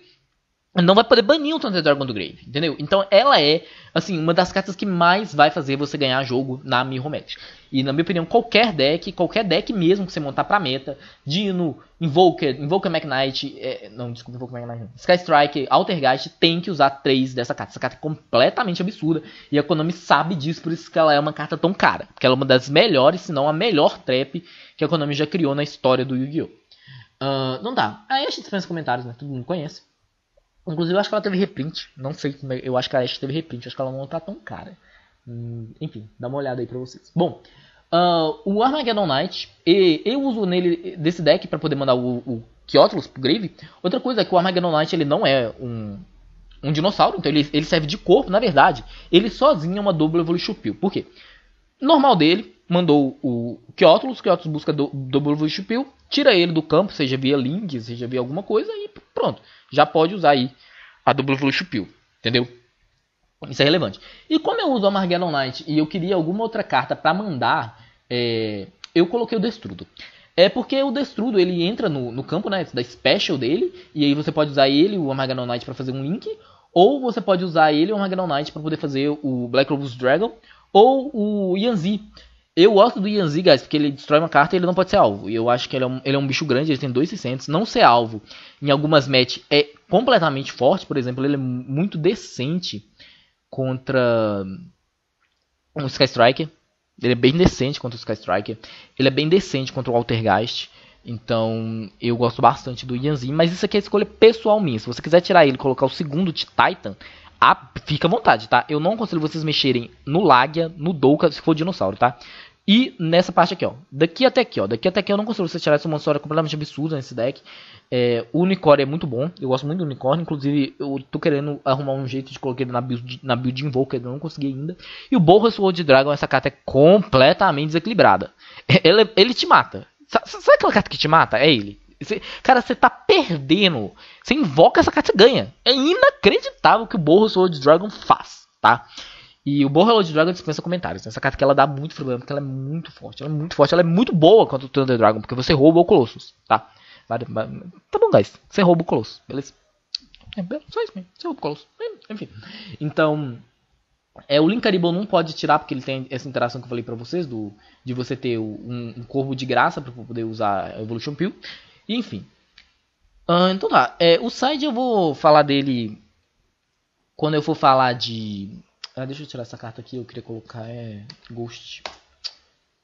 Não vai poder banir o Thunder Dragon do Grave, entendeu? Então ela é, assim, uma das cartas que mais vai fazer você ganhar jogo na Mirror Match. E na minha opinião, qualquer deck, qualquer deck mesmo que você montar pra meta, Dino, Invoker, Invoker Magnite, é, não, desculpa, Invoker Magnite, Sky Strike, Altergeist, tem que usar três dessa carta. Essa carta é completamente absurda e a Konami sabe disso, por isso que ela é uma carta tão cara. Porque ela é uma das melhores, se não a melhor trap que a Konami já criou na história do Yu-Gi-Oh! Uh, não dá. Aí a gente dispensa comentários, né? Todo mundo conhece. Inclusive, eu acho que ela teve reprint. Não sei como é. Eu acho que a Ashe teve reprint. Eu acho que ela não tá tão cara. Hum, enfim, dá uma olhada aí pra vocês. Bom, uh, o Armageddon Knight. E, eu uso nele desse deck para poder mandar o, o Kyotlus pro Grave. Outra coisa é que o Armageddon Knight ele não é um, um dinossauro. Então ele, ele serve de corpo. Na verdade, ele sozinho é uma Double Evolution Peel. Por quê? Normal dele, mandou o Kyotlus. Kyotlus busca do, Double Evolution Peel. Tira ele do campo, seja via link, seja via alguma coisa. E pronto já pode usar aí a Double Pill, entendeu? Isso é relevante. E como eu uso a Margellon Knight e eu queria alguma outra carta para mandar, é, eu coloquei o Destrudo. É porque o Destrudo ele entra no, no campo né, da special dele, e aí você pode usar ele, o Armageddon Knight, para fazer um link, ou você pode usar ele, o Armageddon Knight, para poder fazer o Black Robust Dragon, ou o Yanzi. Eu gosto do Yanzi, guys, porque ele destrói uma carta e ele não pode ser alvo. E eu acho que ele é um, ele é um bicho grande, ele tem 2,600. Não ser alvo em algumas matches é completamente forte. Por exemplo, ele é muito decente contra um Sky Striker. Ele é bem decente contra o Sky Striker. Ele é bem decente contra o Altergeist. Então, eu gosto bastante do Yanzin. Mas isso aqui é escolha pessoal minha. Se você quiser tirar ele e colocar o segundo de Titan, fica à vontade, tá? Eu não aconselho vocês mexerem no Lagia, no Douka, se for dinossauro, tá? E nessa parte aqui, ó. Daqui até aqui, ó. Daqui até aqui eu não consigo você tirar essa monstro completamente absurda nesse deck. É, o unicórnio é muito bom. Eu gosto muito do unicórnio. Inclusive, eu tô querendo arrumar um jeito de colocar ele na build, na build Invoker. Eu não consegui ainda. E o Borra Sword Dragon, essa carta é completamente desequilibrada. Ele, ele te mata. Sabe aquela carta que te mata? É ele. Você, cara, você tá perdendo. Você invoca essa carta, você ganha. É inacreditável o que o Borra Sword Dragon faz, tá? E o Borrelord Dragon dispensa comentários. Essa carta que ela dá muito problema, porque ela é muito forte. Ela é muito forte, ela é muito boa contra o Thunder Dragon, porque você rouba o Colossus, tá? Tá bom, guys. Você rouba o Colossus, beleza? É, só isso mesmo. Você rouba o Colossus. É, enfim. Então, é, o Linkaribo não pode tirar, porque ele tem essa interação que eu falei pra vocês, do, de você ter um, um corvo de graça pra poder usar a Evolution Pill. Enfim. Uh, então tá. É, o side eu vou falar dele quando eu for falar de ah, deixa eu tirar essa carta aqui, eu queria colocar é Ghost.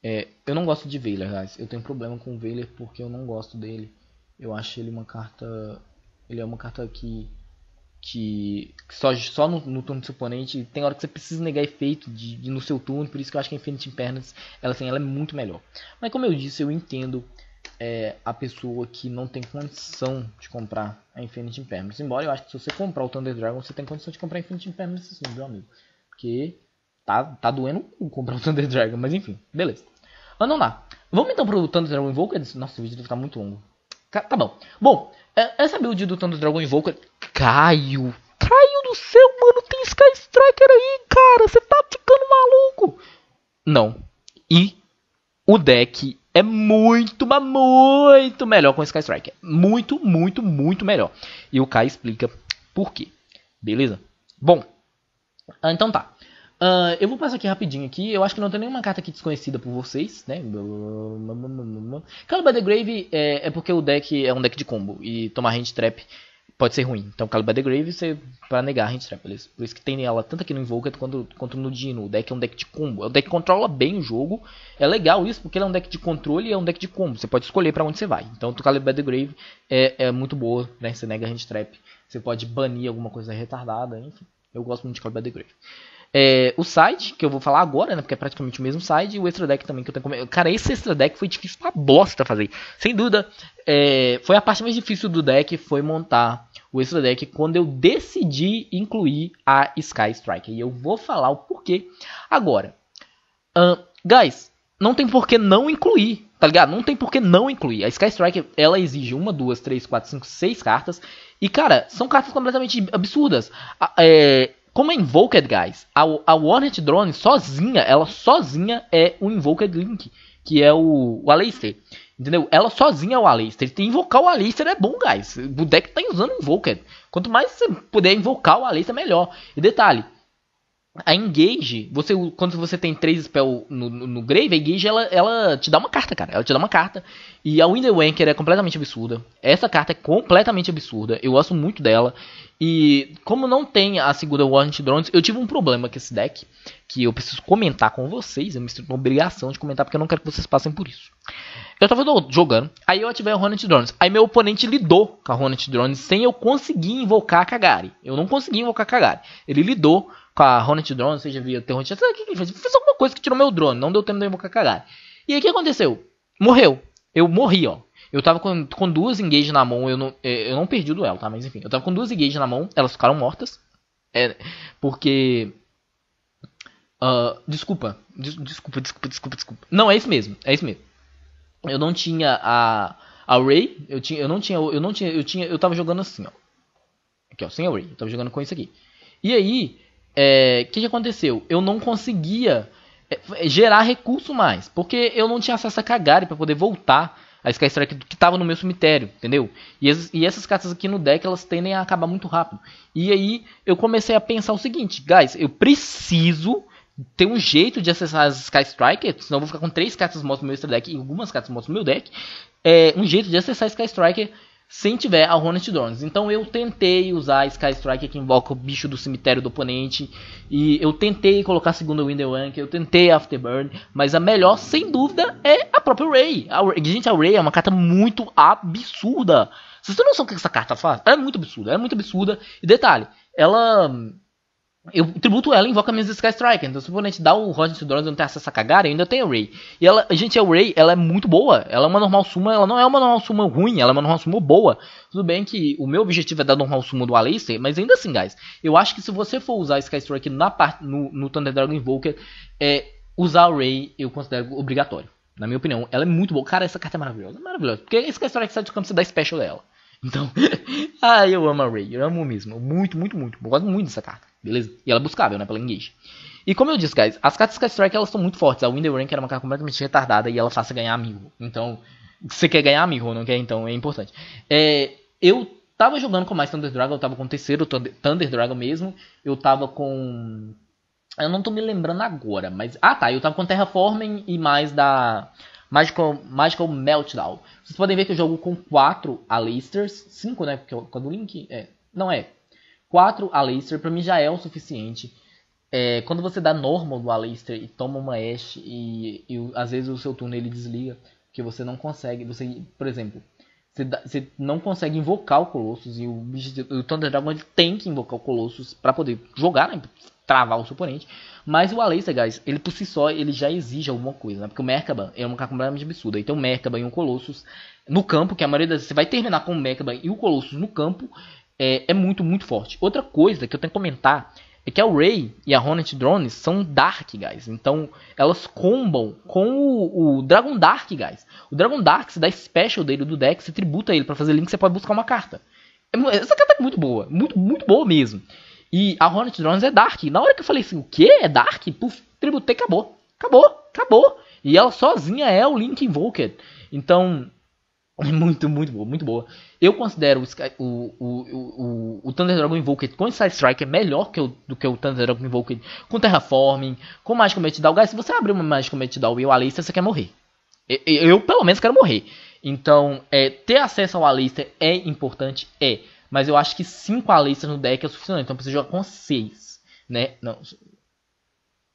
É, eu não gosto de Veiler, guys. Eu tenho problema com Veiler porque eu não gosto dele. Eu acho ele uma carta. Ele é uma carta que. Que só, só no, no turno do seu oponente tem hora que você precisa negar efeito de, de no seu turno, por isso que eu acho que a Infinity Impermanence ela, assim, ela é muito melhor. Mas como eu disse, eu entendo é, a pessoa que não tem condição de comprar a Infinity Impermanence. Embora eu acho que se você comprar o Thunder Dragon, você tem condição de comprar a Infinity Impermanence sim, meu amigo. Porque tá, tá doendo comprar o Thunder Dragon, mas enfim, beleza. Vamos lá. Vamos então pro Thunder Dragon Invoker. Nossa, o vídeo deve estar muito longo. Tá bom. Bom, é, essa build do Thunder Dragon Invoker. Caio! Caio do céu, mano, tem Sky Striker aí, cara. Você tá ficando maluco. Não. E o deck é muito, mas muito melhor com Sky Striker. Muito, muito, muito melhor. E o Kai explica por quê. Beleza? Bom, ah, então tá. Uh, eu vou passar aqui rapidinho aqui. Eu acho que não tem nenhuma carta aqui desconhecida por vocês, né? Caliber the Grave é, é, porque o deck é um deck de combo e tomar hand trap pode ser ruim. Então Caliber the Grave você para negar hand trap? Por isso que tem ela tanto aqui no Invoker quanto, quanto no Dino. O deck é um deck de combo. O deck controla bem o jogo. É legal isso porque ele é um deck de controle e é um deck de combo. Você pode escolher para onde você vai. Então o Caliber the Grave é, é muito boa, né? Você nega hand trap. Você pode banir alguma coisa retardada, enfim. Eu gosto muito de Call by the Grave. É, o site, que eu vou falar agora, né? Porque é praticamente o mesmo site. E o extra deck também que eu tenho. Cara, esse extra deck foi difícil pra bosta fazer. Sem dúvida, é, foi a parte mais difícil do deck. Foi montar o extra deck quando eu decidi incluir a Sky Striker. E eu vou falar o porquê agora. Guys, não tem por que não incluir. Tá ligado? Não tem por que não incluir. A Sky Striker ela exige uma, duas, três, quatro, cinco, seis cartas. E, cara, são cartas completamente absurdas. É, como é Invoked, guys, a, a Warnet Drone sozinha, ela sozinha é o Invoked Link, que é o, o Aleister. Entendeu? Ela sozinha é o Aleister. Invocar o Aleister é bom, guys. O deck tá usando Invoked. Quanto mais você puder invocar o Aleister, melhor. E detalhe, a Engage, você, quando você tem três spells no, no, no, Grave, a Engage ela, ela te dá uma carta, cara. Ela te dá uma carta. E a Wanker é completamente absurda. Essa carta é completamente absurda. Eu gosto muito dela. E como não tem a segunda Warrant Drones, eu tive um problema com esse deck. Que eu preciso comentar com vocês. Eu me sinto uma obrigação de comentar porque eu não quero que vocês passem por isso. Eu tava jogando, aí eu ativei a Hornet Drones. Aí meu oponente lidou com a Hornet Drones sem eu conseguir invocar a Kagari. Eu não consegui invocar a Kagari. Ele lidou com a Hornet Drone, seja via Terrorista, o que ele fez? Fez alguma coisa que tirou meu drone, não deu tempo de eu invocar cagar. E aí o que aconteceu? Morreu. Eu morri, ó. Eu tava com, com duas engage na mão, eu não, é, eu não perdi o duelo, tá? Mas enfim, eu tava com duas engage na mão, elas ficaram mortas. É, porque. Uh, desculpa, des, desculpa, desculpa, desculpa, desculpa. Não, é isso mesmo, é isso mesmo. Eu não tinha a, a Ray, eu, tinha, eu não tinha, eu não tinha, eu tinha, eu tava jogando assim, ó. Aqui, ó, sem a Ray, eu tava jogando com isso aqui. E aí, é, que, que aconteceu? Eu não conseguia é, gerar recurso mais. Porque eu não tinha acesso a Kagari para poder voltar a Sky Strike que estava no meu cemitério, entendeu? E, e, essas cartas aqui no deck elas tendem a acabar muito rápido. E aí eu comecei a pensar o seguinte, guys, eu preciso ter um jeito de acessar as Sky Striker, senão eu vou ficar com três cartas monstro no meu extra deck e algumas cartas monstro no meu deck. É um jeito de acessar Sky Striker sem tiver a Hornet Drones. Então eu tentei usar Sky Striker que invoca o bicho do cemitério do oponente. E eu tentei colocar a segunda Window Anchor, eu tentei Afterburn. Mas a melhor, sem dúvida, é a própria Ray. A, gente, a Ray é uma carta muito absurda. Vocês têm noção do que essa carta faz? Ela é muito absurda, é muito absurda. E detalhe, ela eu tributo ela invoco minhas Sky Striker. Então, se o oponente dá o Roger Drones e não tem acesso a cagar, eu ainda tenho o Ray. E ela, gente, a Ray, ela é muito boa. Ela é uma normal suma, ela não é uma normal suma ruim, ela é uma normal suma boa. Tudo bem que o meu objetivo é dar normal suma do Aleister, mas ainda assim, guys, eu acho que se você for usar Sky Strike na parte, no, no Thunder Dragon Invoker, é, usar o Ray eu considero obrigatório. Na minha opinião, ela é muito boa. Cara, essa carta é maravilhosa, maravilhosa. Porque Sky Strike sai do campo, você dá special dela. Então, ah, eu amo a Ray, eu amo mesmo. Muito, muito, muito. Eu gosto muito dessa carta. Beleza? E ela é buscável, né? Pela Engage. E como eu disse, guys, as cartas Sky Strike elas são muito fortes. A Window Rank era uma carta completamente retardada e ela faça ganhar amigo. Então, você quer ganhar amigo ou não quer, então é importante. É, eu tava jogando com mais Thunder Dragon, eu tava com o terceiro Thunder Dragon mesmo. Eu tava com. Eu não tô me lembrando agora, mas. Ah tá, eu tava com Terraforming e mais da. Magical, Magical Meltdown. Vocês podem ver que eu jogo com 4 Alisters. 5, né? Porque quando o Link. É, não é. 4 Aleister para mim já é o suficiente. É, quando você dá normal do Aleister e toma uma Ash e, e, às vezes o seu turno ele desliga, que você não consegue, você, por exemplo, você, dá, você não consegue invocar o Colossus e o, o Thunder Dragon ele tem que invocar o Colossus para poder jogar, né, travar o seu oponente. Mas o Aleister, guys, ele por si só ele já exige alguma coisa, né? Porque o Merkaba é uma carta completamente absurda. Então o Merkaba e um Colossus no campo, que a maioria das vezes você vai terminar com o Merkaba e o Colossus no campo, é, é muito, muito forte. Outra coisa que eu tenho que comentar é que a Ray e a Hornet Drones são Dark, guys. Então, elas combam com o, o, Dragon Dark, guys. O Dragon Dark, se dá special dele do deck, você tributa ele para fazer link, você pode buscar uma carta. É essa carta é muito boa, muito, muito boa mesmo. E a Hornet Drones é Dark. Na hora que eu falei assim, o que? É Dark? Puf, tributei, acabou. Acabou, acabou. E ela sozinha é o Link Invoked. Então, é muito, muito boa, muito boa. Eu considero o, Sky, o, o, o, o, Thunder Dragon Invoked com Side Strike melhor que o, do que o Thunder Dragon Invoked com Terraforming, com Magical Meltdown. Guys, se você abrir uma Magical Meltdown e o Aleister, você quer morrer. Eu, eu, pelo menos, quero morrer. Então, é, ter acesso ao Aleister é importante? É. Mas eu acho que 5 Aleister no deck é o suficiente. Então, precisa jogar com 6. Né? Não,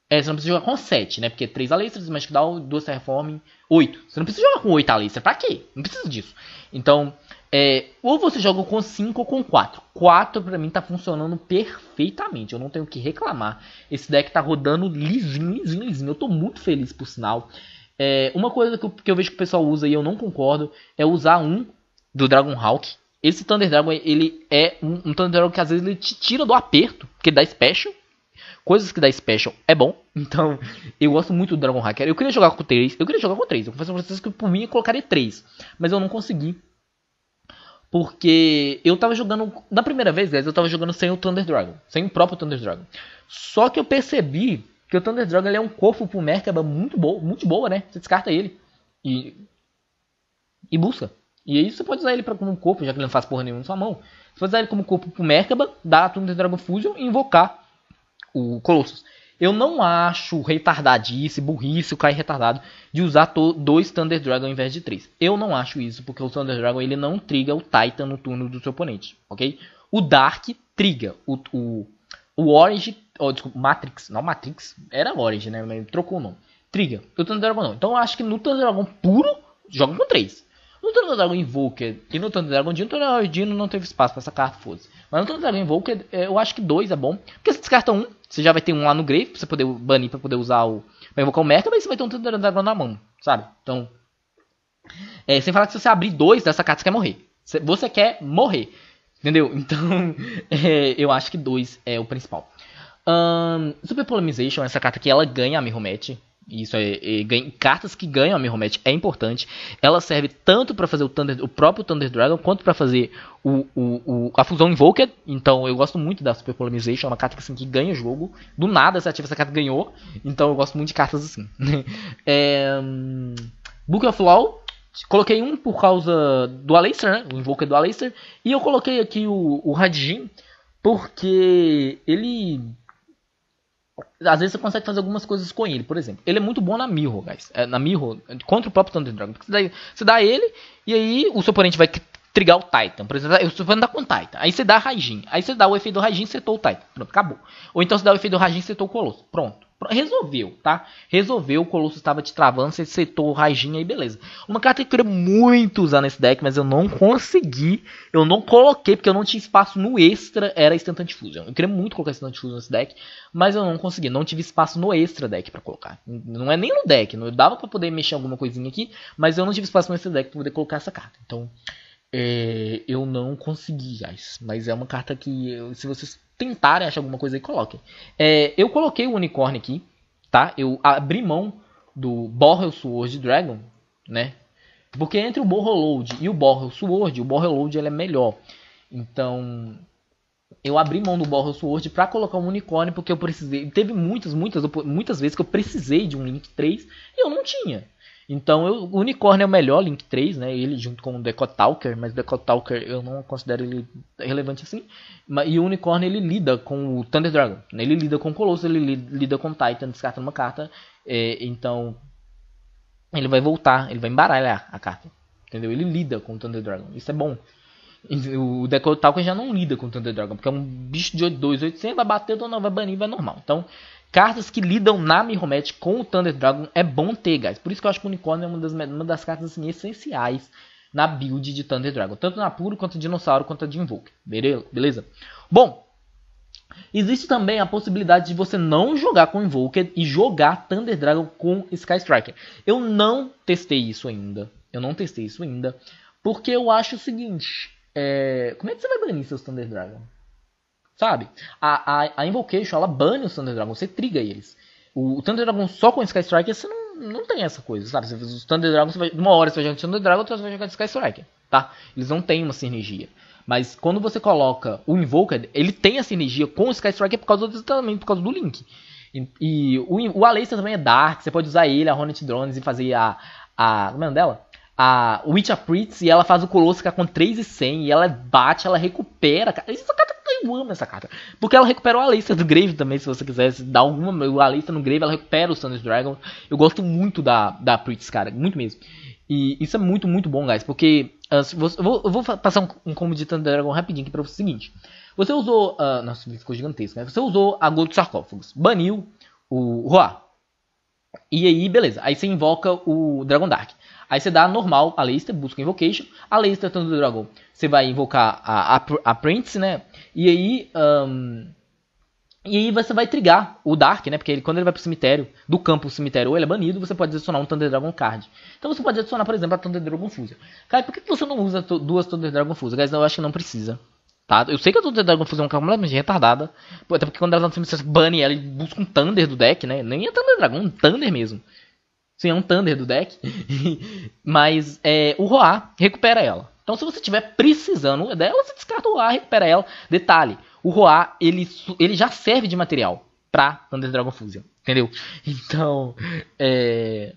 é, você não precisa jogar com 7, né? Porque 3 Alistras, Magic Down, 2 Terraforming, 8. Você não precisa jogar com 8 Alistras. Pra quê? Não precisa disso. Então, é, ou você joga com 5 ou com 4. 4 pra mim tá funcionando perfeitamente. Eu não tenho o que reclamar. Esse deck tá rodando lisinho, lisinho, lisinho. Eu tô muito feliz por sinal. É, uma coisa que eu, que eu, vejo que o pessoal usa e eu não concordo é usar um do Dragon Hawk. Esse Thunder Dragon ele é um, um Thunder Dragon que às vezes ele te tira do aperto, porque dá special coisas que dá special é bom. Então, eu gosto muito do Dragon Hacker. Eu queria jogar com 3. Eu queria jogar com 3. Eu confesso pra vocês que por mim eu colocaria 3. Mas eu não consegui. Porque eu tava jogando. Da primeira vez, eu tava jogando sem o Thunder Dragon. Sem o próprio Thunder Dragon. Só que eu percebi que o Thunder Dragon é um corpo pro Merkaba muito boa, muito boa, né? Você descarta ele. E. E busca. E aí você pode usar ele pra, como corpo, já que ele não faz porra nenhuma na sua mão. Você pode usar ele como corpo pro Merkaba, dar a Thunder Dragon Fusion e invocar o Colossus. Eu não acho retardadice, burrice, o Kai retardado de usar dois Thunder Dragon ao invés de três. Eu não acho isso, porque o Thunder Dragon ele não triga o Titan no turno do seu oponente, ok? O Dark triga o, o, o Orange, oh, desculpa, Matrix, não Matrix, era Orange, né? Trocou o nome. Triga. O Thunder Dragon não. Então eu acho que no Thunder Dragon puro, joga com três. No Thunder Dragon Invoker e no Thunder Dragon Dino, o Thunder Dino não teve espaço para essa carta, foda-se. Mas no Thunder Dragon Invoker, é, eu acho que dois é bom. Porque você descarta um, você já vai ter um lá no grave, pra você poder banir pra poder usar o. Pra invocar o Mecha, mas você vai ter um Thunder Dragon na mão, sabe? Então. É, sem falar que se você abrir dois dessa carta, você quer morrer. Você quer morrer. Entendeu? Então, é, eu acho que dois é o principal. Um, Super Polemization, essa carta aqui, ela ganha a Mirror. Isso é, é, é cartas que ganham a Mirromet é importante. Ela serve tanto para fazer o, Thunder, o próprio Thunder Dragon quanto para fazer o, o, o, a fusão Invoker. Então eu gosto muito da Super Polemization, é uma carta que, assim, que ganha jogo. Do nada você ativa essa carta ganhou. Então eu gosto muito de cartas assim. é, Book of Law. Coloquei um por causa do Aleister, né? O Invoker do Aleister. E eu coloquei aqui o, o Radin porque ele às vezes você consegue fazer algumas coisas com ele. Por exemplo, ele é muito bom na Mirror, guys. É, na Mirror, contra o próprio Thunder Dragon. Você dá, você dá ele, e aí o seu oponente vai trigar o Titan. Por exemplo, eu estou falando da com Titan. Aí você dá Raijin. Aí você dá o efeito do Raijin e setou o Titan. Pronto, acabou. Ou então você dá o efeito do Raijin e setou o Colosso. Pronto. Resolveu, tá? Resolveu, o Colosso estava te travando, você setou o Raijin aí, beleza. Uma carta que eu queria muito usar nesse deck, mas eu não consegui. Eu não coloquei, porque eu não tinha espaço no extra, era Instant Fusion. Eu queria muito colocar Instant Fusion nesse deck, mas eu não consegui. Não tive espaço no extra deck para colocar. Não é nem no deck, não dava para poder mexer alguma coisinha aqui, mas eu não tive espaço no extra deck para poder colocar essa carta. Então, é, eu não consegui, guys. Mas é uma carta que, se vocês tentarem achar alguma coisa aí, coloquem. É, eu coloquei o unicórnio aqui, tá? Eu abri mão do Borrel Sword Dragon, né? Porque entre o Borrel Load e o Borrel Sword, o Borrel Load ele é melhor. Então, eu abri mão do Borrel Sword para colocar um unicórnio porque eu precisei. Teve muitas, muitas, muitas vezes que eu precisei de um Link 3 e eu não tinha. Então, eu, o Unicórnio é o melhor Link 3, né? Ele junto com o Decotalker, mas o Decotalker eu não considero ele relevante assim. E o Unicórnio ele lida com o Thunder Dragon. Né? Ele lida com o Colosso, ele lida com o Titan, descarta uma carta. É, então, ele vai voltar, ele vai embaralhar a carta. Entendeu? Ele lida com o Thunder Dragon. Isso é bom. O Decotalker já não lida com o Thunder Dragon, porque é um bicho de 2800, vai bater, ou não vai banir, vai normal. Então, Cartas que lidam na Mirromete com o Thunder Dragon é bom ter, guys. Por isso que eu acho que o Unicórnio é uma das, uma das cartas assim, essenciais na build de Thunder Dragon. Tanto na Puro, quanto Dinossauro, quanto de Invoke. Beleza? Bom, existe também a possibilidade de você não jogar com Invoker e jogar Thunder Dragon com Sky Striker. Eu não testei isso ainda. Eu não testei isso ainda. Porque eu acho o seguinte. É... Como é que você vai banir seus Thunder Dragon? Sabe? A, a, a Invocation, ela bane os Thunder Dragon, você triga eles. O, o Thunder Dragon só com Sky Striker, você não, não tem essa coisa, sabe? Os Thunder Dragon, você vai, uma hora você vai jogar de Thunder Dragon, outra você vai jogar de Sky Striker, tá? Eles não têm uma sinergia. Mas quando você coloca o Invoker, ele tem a sinergia com o Sky Striker por causa do, também por causa do Link. E, e o, o Aleister também é Dark, você pode usar ele, a Hornet Drones, e fazer a. a como é o nome dela? A Witch Pritz, e ela faz o Colosso ficar com 3 e 100, e ela bate, ela recupera. Isso é eu amo essa carta. Porque ela recupera o Aleister do Grave também, se você quiser dar alguma. O Aleister no Grave, ela recupera o Thunder Dragon. Eu gosto muito da, da Pritz, cara. Muito mesmo. E isso é muito, muito bom, guys. Porque. Uh, você, eu, vou, eu, vou, passar um, um combo de Thunder Dragon rapidinho aqui pra você. O seguinte. Você usou. Uh, nossa, ficou gigantesco, né? Você usou a Gold Sarcófagos. Baniu o Roa. E aí, beleza. Aí você invoca o Dragon Dark. Aí você dá normal a Leicester, busca Invocation. A Leicester Thunder Dragon, você vai invocar a, a, a Prince, né? E aí. Um, e aí você vai trigar o Dark, né? Porque ele, quando ele vai pro cemitério, do campo cemitério, ou ele é banido, você pode adicionar um Thunder Dragon Card. Então você pode adicionar, por exemplo, a Thunder Dragon Fusion. Cara, por que você não usa duas Thunder Dragon Fusion? Guys, eu acho que não precisa. Tá? Eu sei que a Thunder Dragon Fusion é uma completamente retardada. Até porque quando ela tá no cemitério, você bane ela e busca um Thunder do deck, né? Nem é Thunder Dragon, um Thunder mesmo. Sim, é um Thunder do deck. Mas é, o Roar recupera ela. Então, se você estiver precisando dela, você descarta o Roar, recupera ela. Detalhe, o Roar, ele, ele já serve de material pra Thunder Dragon Fusion. Entendeu? Então, é...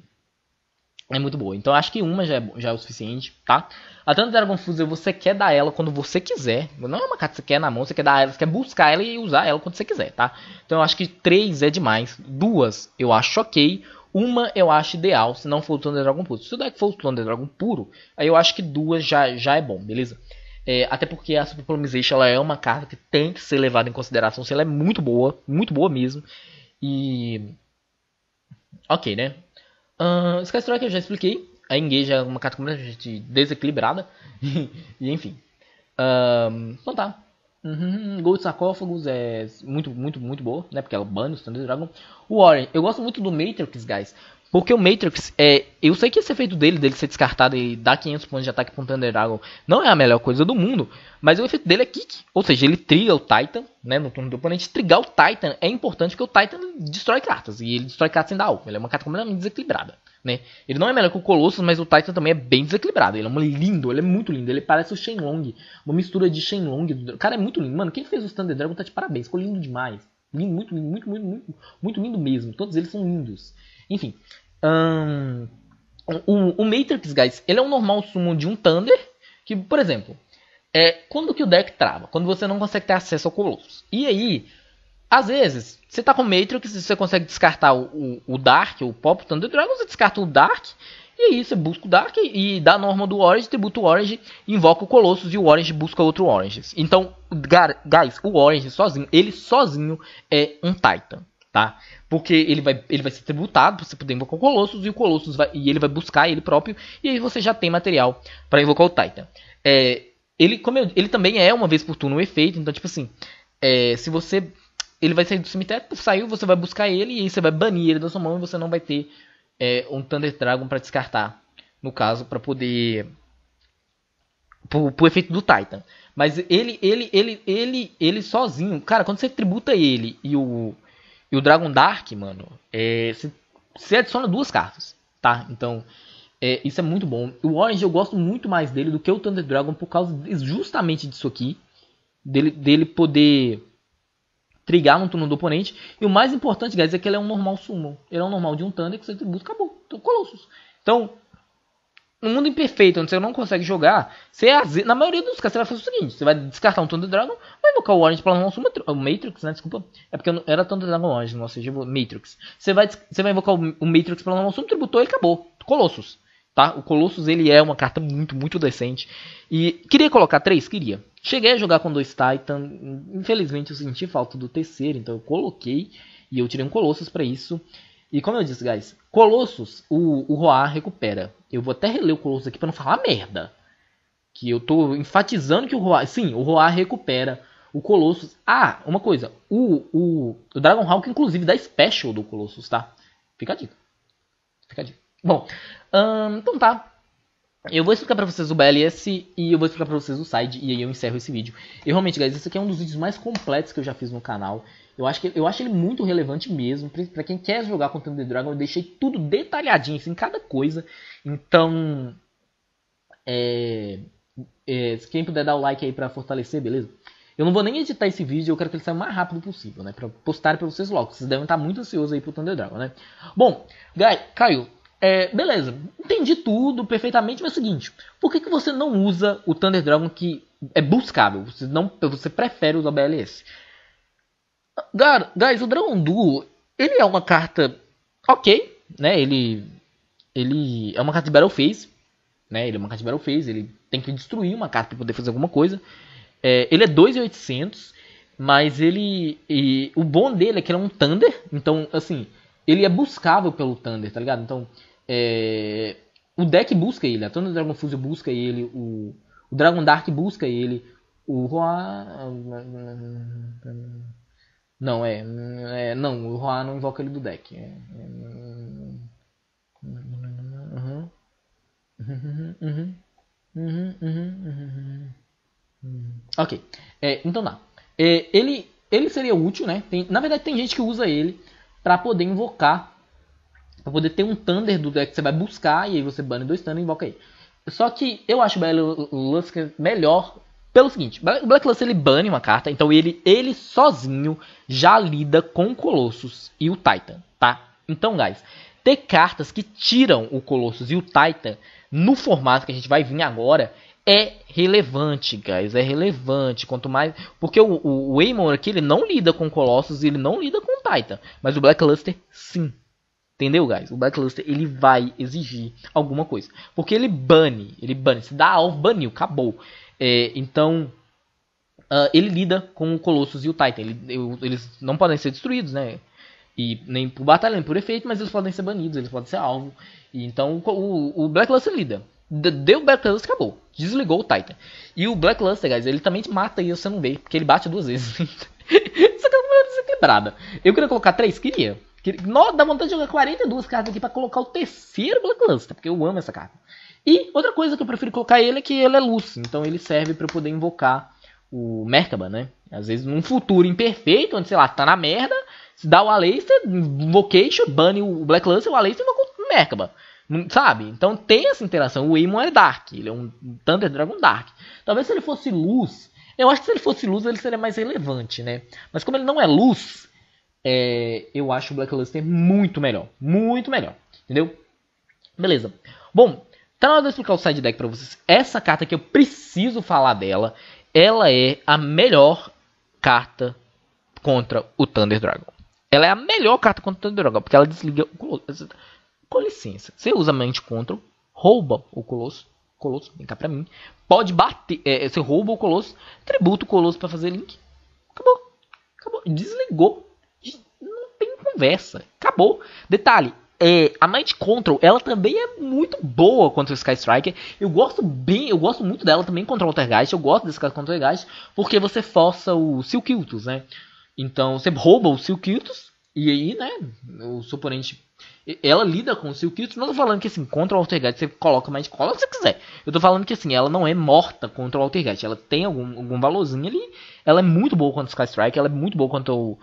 É muito boa. Então, acho que uma já é, já é o suficiente, tá? A Thunder Dragon Fusion, você quer dar ela quando você quiser. Não é uma carta que você quer na mão, você quer dar ela, você quer buscar ela e usar ela quando você quiser, tá? Então, eu acho que três é demais. Duas, eu acho ok. Uma eu acho ideal, se não for o Thunder Dragon puro. Se o deck for o Thunder Dragon puro, aí eu acho que duas já, já é bom, beleza? É, até porque a Super Polemization ela é uma carta que tem que ser levada em consideração. Se ela é muito boa, muito boa mesmo. E. Ok, né? Uh, Sky Strike eu já expliquei. A Engage é uma carta completamente desequilibrada. e enfim. Uh, então tá. Uhum, Gold Sarcófagos é muito, muito, muito boa, né? Porque bane o Thunder Dragon. O Warren, eu gosto muito do Matrix, guys. Porque o Matrix, é, eu sei que esse efeito dele, dele ser descartado e dar 500 pontos de ataque para um Thunder Dragon, não é a melhor coisa do mundo, mas o efeito dele é kick. Ou seja, ele triga o Titan, né, no turno do oponente. Trigar o Titan é importante porque o Titan destrói cartas, e ele destrói cartas sem dar alvo. Ele é uma carta completamente desequilibrada, né. Ele não é melhor que o Colossus, mas o Titan também é bem desequilibrado. Ele é lindo, ele é muito lindo. Ele parece o Shenlong, uma mistura de Shenlong. O cara é muito lindo. Mano, quem fez o Thunder Dragon tá de parabéns, ficou lindo demais. Lindo, muito lindo, muito, muito, muito, muito lindo mesmo. Todos eles são lindos. Enfim. Um, o, o Matrix, guys, ele é um normal summon de um Thunder. Que, por exemplo, é quando que o deck trava? Quando você não consegue ter acesso ao Colossus. E aí, às vezes, você tá com o Matrix e você consegue descartar o, o, o Dark, o Pop Thunder Dragon, você descarta o Dark. E aí você busca o Dark e dá a norma do Orange, tributa o Orange, invoca o Colossus e o Orange busca outro Orange. Então, guys, o Orange sozinho, ele sozinho é um Titan tá? Porque ele vai, ele vai ser tributado você poder invocar o Colossus e o Colossus vai, e ele vai buscar ele próprio e aí você já tem material para invocar o Titan. É, ele, como eu, ele também é uma vez por turno um efeito, então tipo assim, é, se você ele vai sair do cemitério, saiu, você vai buscar ele e aí você vai banir ele da sua mão e você não vai ter é, um Thunder Dragon para descartar, no caso, para poder pro, pro efeito do Titan. Mas ele, ele, ele, ele, ele sozinho, cara, quando você tributa ele e o e o Dragon Dark, mano, é, você, adiciona duas cartas, tá? Então, é, isso é muito bom. O Orange eu gosto muito mais dele do que o Thunder Dragon por causa justamente disso aqui. Dele, dele poder trigar no turno do oponente. E o mais importante, guys, é que ele é um normal summon. Ele é um normal de um Thunder que você tributa acabou. Então, Colossus. Então, no mundo imperfeito, onde você não consegue jogar, você, na maioria dos casos, você vai fazer o seguinte: você vai descartar um Thunder Dragon, vai invocar o Orange para não o Matrix, né? Desculpa. É porque era Thunder Dragon Orange, não seja Matrix. Você vai, você vai invocar o, Matrix para não sumo, tributou, ele acabou. Colossus. Tá? O Colossus ele é uma carta muito, muito decente. E queria colocar três? Queria. Cheguei a jogar com dois Titan. Infelizmente eu senti falta do terceiro, então eu coloquei. E eu tirei um Colossus para isso. E como eu disse, guys, Colossus, o, o Roar recupera. Eu vou até reler o Colossus aqui para não falar merda. Que eu tô enfatizando que o Roar. Sim, o Roar recupera o Colossus. Ah, uma coisa. O, o, o Dragon Hawk, inclusive, dá special do Colossus, tá? Fica a dica. Fica a dica. Bom, hum, então tá. Eu vou explicar pra vocês o BLS e eu vou explicar pra vocês o side e aí eu encerro esse vídeo. E realmente, guys, esse aqui é um dos vídeos mais completos que eu já fiz no canal. Eu acho, que, eu acho ele muito relevante mesmo. Para quem quer jogar com Thunder Dragon, eu deixei tudo detalhadinho, assim, cada coisa. Então, é, é, quem puder dar o like aí para fortalecer, beleza? Eu não vou nem editar esse vídeo, eu quero que ele saia o mais rápido possível, né? Pra postar para vocês logo. Vocês devem estar muito ansiosos aí pro Thunder Dragon, né? Bom, Guy, Caio, é, beleza. Entendi tudo perfeitamente, mas é o seguinte. Por que, que você não usa o Thunder Dragon que é buscável? Você, não, você prefere usar o BLS? Guys, o Dragon Duo, ele é uma carta ok, né? Ele, ele é uma carta de Battle Phase, né? Ele é uma carta de Battle Phase, ele tem que destruir uma carta para poder fazer alguma coisa. É, ele é 2,800, mas ele... E, o bom dele é que ele é um Thunder, então, assim, ele é buscável pelo Thunder, tá ligado? Então, é, o deck busca ele, a Thunder Dragon Fuse busca ele, o, o Dragon Dark busca ele, o Roa... Não, é, é. Não, o Roa não invoca ele do deck. É, é, ok. É, então dá. É, ele, ele seria útil, né? Tem, na verdade, tem gente que usa ele para poder invocar. Pra poder ter um Thunder do deck que você vai buscar. E aí você bane dois Thunder e invoca ele. Só que eu acho o Lusker melhor pelo seguinte, o Black Luster ele bane uma carta, então ele, ele sozinho já lida com Colossus e o Titan, tá? Então, guys, ter cartas que tiram o Colossus e o Titan no formato que a gente vai vir agora é relevante, guys, é relevante. Quanto mais, porque o, o, aqui ele não lida com Colossus e ele não lida com o Titan, mas o Black Luster sim. Entendeu, guys? O Black Luster ele vai exigir alguma coisa, porque ele bane, ele bane, se dá alvo baniu, acabou. É, então, uh, ele lida com o Colossus e o Titan. Ele, eu, eles não podem ser destruídos, né? E nem por batalha, nem por efeito, mas eles podem ser banidos, eles podem ser alvo. E, então, o, o Black Luster lida. Deu o Black Luster, acabou. Desligou o Titan. E o Black Luster, guys, ele também te mata e você não vê, porque ele bate duas vezes. Isso aqui é uma desequilibrada. Eu queria colocar três? Queria. Nossa, dá vontade de jogar 42 cartas aqui pra colocar o terceiro Blackluster, porque eu amo essa carta. E outra coisa que eu prefiro colocar ele é que ele é luz, então ele serve para poder invocar o Merkaba, né? Às vezes num futuro imperfeito, onde, sei lá, tá na merda, se dá o Aleister, Invocation, bane o Blackluster, o Aleister invoca o Merkaba. Sabe? Então tem essa interação. O Aemon é Dark, ele é um Thunder Dragon Dark. Talvez se ele fosse luz, eu acho que se ele fosse luz ele seria mais relevante, né? Mas como ele não é luz, é, eu acho o Black Luster muito melhor. Muito melhor. Entendeu? Beleza. Bom, tá na hora de eu explicar o side deck pra vocês. Essa carta que eu preciso falar dela, ela é a melhor carta contra o Thunder Dragon. Ela é a melhor carta contra o Thunder Dragon, porque ela desliga o Colosso. Com licença, você usa mente Control, rouba o Colosso. Colosso, vem cá pra mim. Pode bater, é, você rouba o Colosso, tributa o Colosso para fazer link. Acabou. Acabou. Desligou conversa. Acabou. Detalhe, é, a Night Control, ela também é muito boa contra o Sky Striker. Eu gosto bem, eu gosto muito dela também contra o Altergeist. Eu gosto desse caso contra o Altergeist porque você força o Silkiltus, né? Então você rouba o Silkiltus e aí, né, o seu ela lida com o Silkiltus. Não tô falando que assim, contra o Altergeist você coloca mais cola se você quiser. Eu tô falando que assim, ela não é morta contra o Altergeist. Ela tem algum, algum valorzinho ali. Ela é muito boa contra o Sky Strike, ela é muito boa contra o,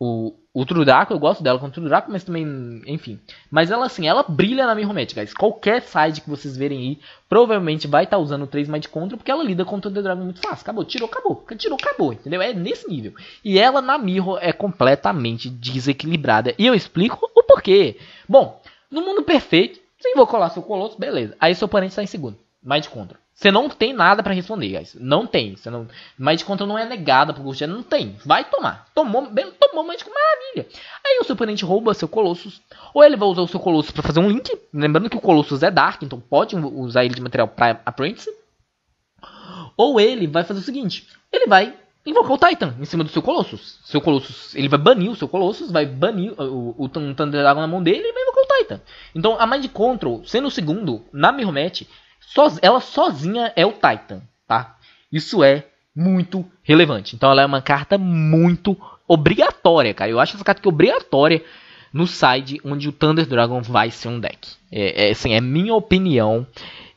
o, o Trudraco, eu gosto dela contra o Trudraco, mas também, enfim. Mas ela assim, ela brilha na romete, guys. Qualquer side que vocês verem aí, provavelmente vai estar tá usando o 3 mais contra, porque ela lida contra o The Dragon muito fácil. Acabou, tirou, acabou. Tirou, acabou, entendeu? É nesse nível. E ela na Mirror é completamente desequilibrada. E eu explico o porquê. Bom, no mundo perfeito, você invocou lá seu Colosso, beleza. Aí seu oponente está em segundo, mais contra. Você não tem nada para responder, guys. Não tem. Você não... Mas de conta não é negada pro Ghost Não tem. Vai tomar. Tomou, bem, tomou, mas com maravilha. Aí o seu oponente rouba seu Colossus. Ou ele vai usar o seu Colossus para fazer um link. Lembrando que o Colossus é Dark, então pode usar ele de material para Apprentice. Ou ele vai fazer o seguinte. Ele vai invocar o Titan em cima do seu Colossus. Seu Colossus, ele vai banir o seu Colossus, vai banir o, o, o Thunder Dragon na mão dele e vai invocar o Titan. Então a Mind Control, sendo o segundo, na Mirromete, ela sozinha é o Titan, tá? Isso é muito relevante. Então ela é uma carta muito obrigatória, cara. Eu acho essa carta que é obrigatória no side onde o Thunder Dragon vai ser um deck. É, é, assim, é minha opinião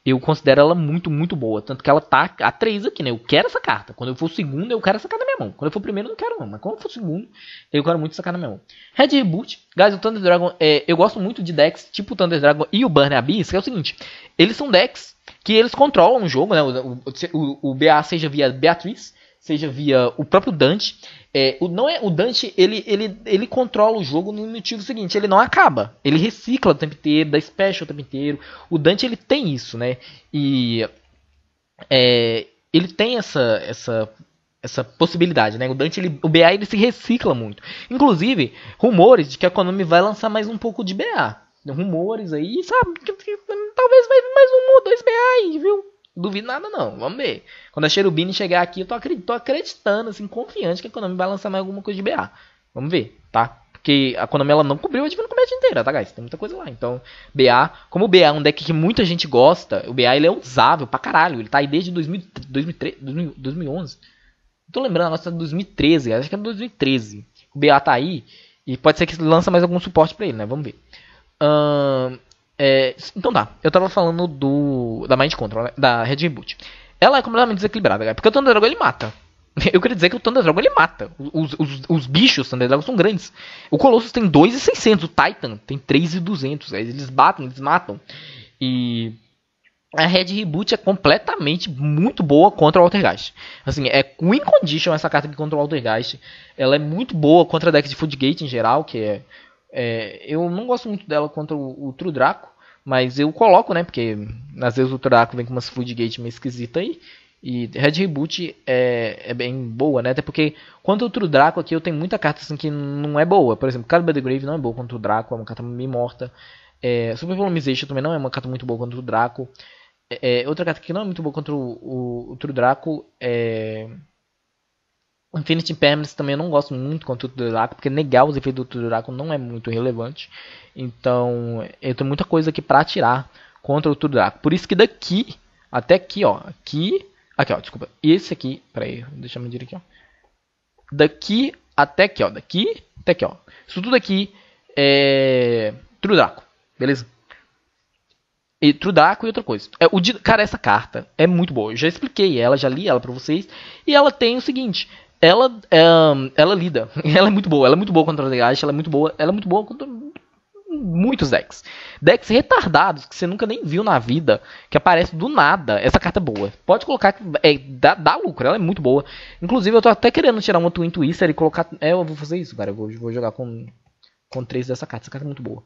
eu considero ela muito, muito boa. Tanto que ela tá a 3 aqui, né? Eu quero essa carta. Quando eu for segundo, eu quero essa carta na minha mão. Quando eu for primeiro, eu não quero não. Mas quando eu for segundo, eu quero muito essa carta na minha mão. Red Reboot. Guys, o Thunder Dragon, é, eu gosto muito de decks tipo o Thunder Dragon e o Burn Abyss, que é o seguinte. Eles são decks que eles controlam o jogo, né? O, o, o BA seja via Beatriz, seja via o próprio Dante. É, o, não é, o Dante ele, ele, ele controla o jogo no motivo seguinte, ele não acaba, ele recicla o tempo inteiro, dá special o tempo inteiro. O Dante ele tem isso, né? E é, ele tem essa, essa, essa possibilidade, né? O Dante, ele, o BA ele se recicla muito. Inclusive, rumores de que a Konami vai lançar mais um pouco de BA. Rumores aí, sabe? Talvez vai mais um ou dois BA aí, viu? Duvido nada não, vamos ver. Quando a Cherubini chegar aqui, eu tô, acreditando, tô acreditando, assim, confiante que a Konami vai lançar mais alguma coisa de BA. Vamos ver, tá? Porque a Konami ela não cobriu a Divino Combat inteira, tá, guys? Tem muita coisa lá. Então, BA, como o BA é um deck que muita gente gosta, o BA ele é usável pra caralho. Ele tá aí desde 2000, 2003, 2011. Não tô lembrando, nossa é 2013, acho que é 2013. O BA tá aí e pode ser que lança mais algum suporte pra ele, né? Vamos ver. É, então tá, eu tava falando do da Mind Control, né? da Red Reboot. Ela é completamente desequilibrada, cara, porque o Thunder Dragon ele mata. Eu queria dizer que o Thunder Dragon ele mata. Os, os, os bichos Thunder Dragon são grandes. O Colossus tem 2,600, o Titan tem 3,200. Eles batem, eles matam. E a Red Reboot é completamente muito boa contra o Altergeist. Assim, é win condition essa carta aqui contra o Altergeist. Ela é muito boa contra decks de Footgate em geral, que é, é, eu não gosto muito dela contra o, o True Draco. Mas eu coloco, né? Porque às vezes o Turaco vem com umas Foodgate meio esquisita aí. E Red Reboot é, é bem boa, né? Até porque quanto outro Draco aqui eu tenho muita carta assim que não é boa. Por exemplo, Caliber the Grave não é boa contra o Draco, é uma carta meio morta. É, Super Volumization também não é uma carta muito boa contra o Draco. É, é, outra carta que não é muito boa contra o, o, o Draco é. Infinity Impermanence também eu não gosto muito contra o Draco, porque negar os efeitos do Draco não é muito relevante. Então, eu tenho muita coisa aqui para tirar contra o Draco. Por isso que daqui até aqui, ó, aqui, aqui, ó, desculpa. Esse aqui, peraí, deixa eu medir aqui, ó. Daqui até aqui, ó, daqui até aqui, ó. Isso tudo aqui é. Trudraco, beleza? E Trudraco e outra coisa. É, o, cara, essa carta é muito boa. Eu já expliquei ela, já li ela pra vocês. E ela tem o seguinte: ela, é, ela lida. Ela é muito boa. Ela é muito boa contra o Legash. Ela é muito boa. Ela é muito boa contra muitos decks. Decks retardados que você nunca nem viu na vida, que aparece do nada. Essa carta é boa. Pode colocar, é, dá, dá lucro, ela é muito boa. Inclusive, eu tô até querendo tirar uma Twin Twister e colocar. É, eu vou fazer isso, cara. Eu vou, vou jogar com, com três dessa carta. Essa carta é muito boa.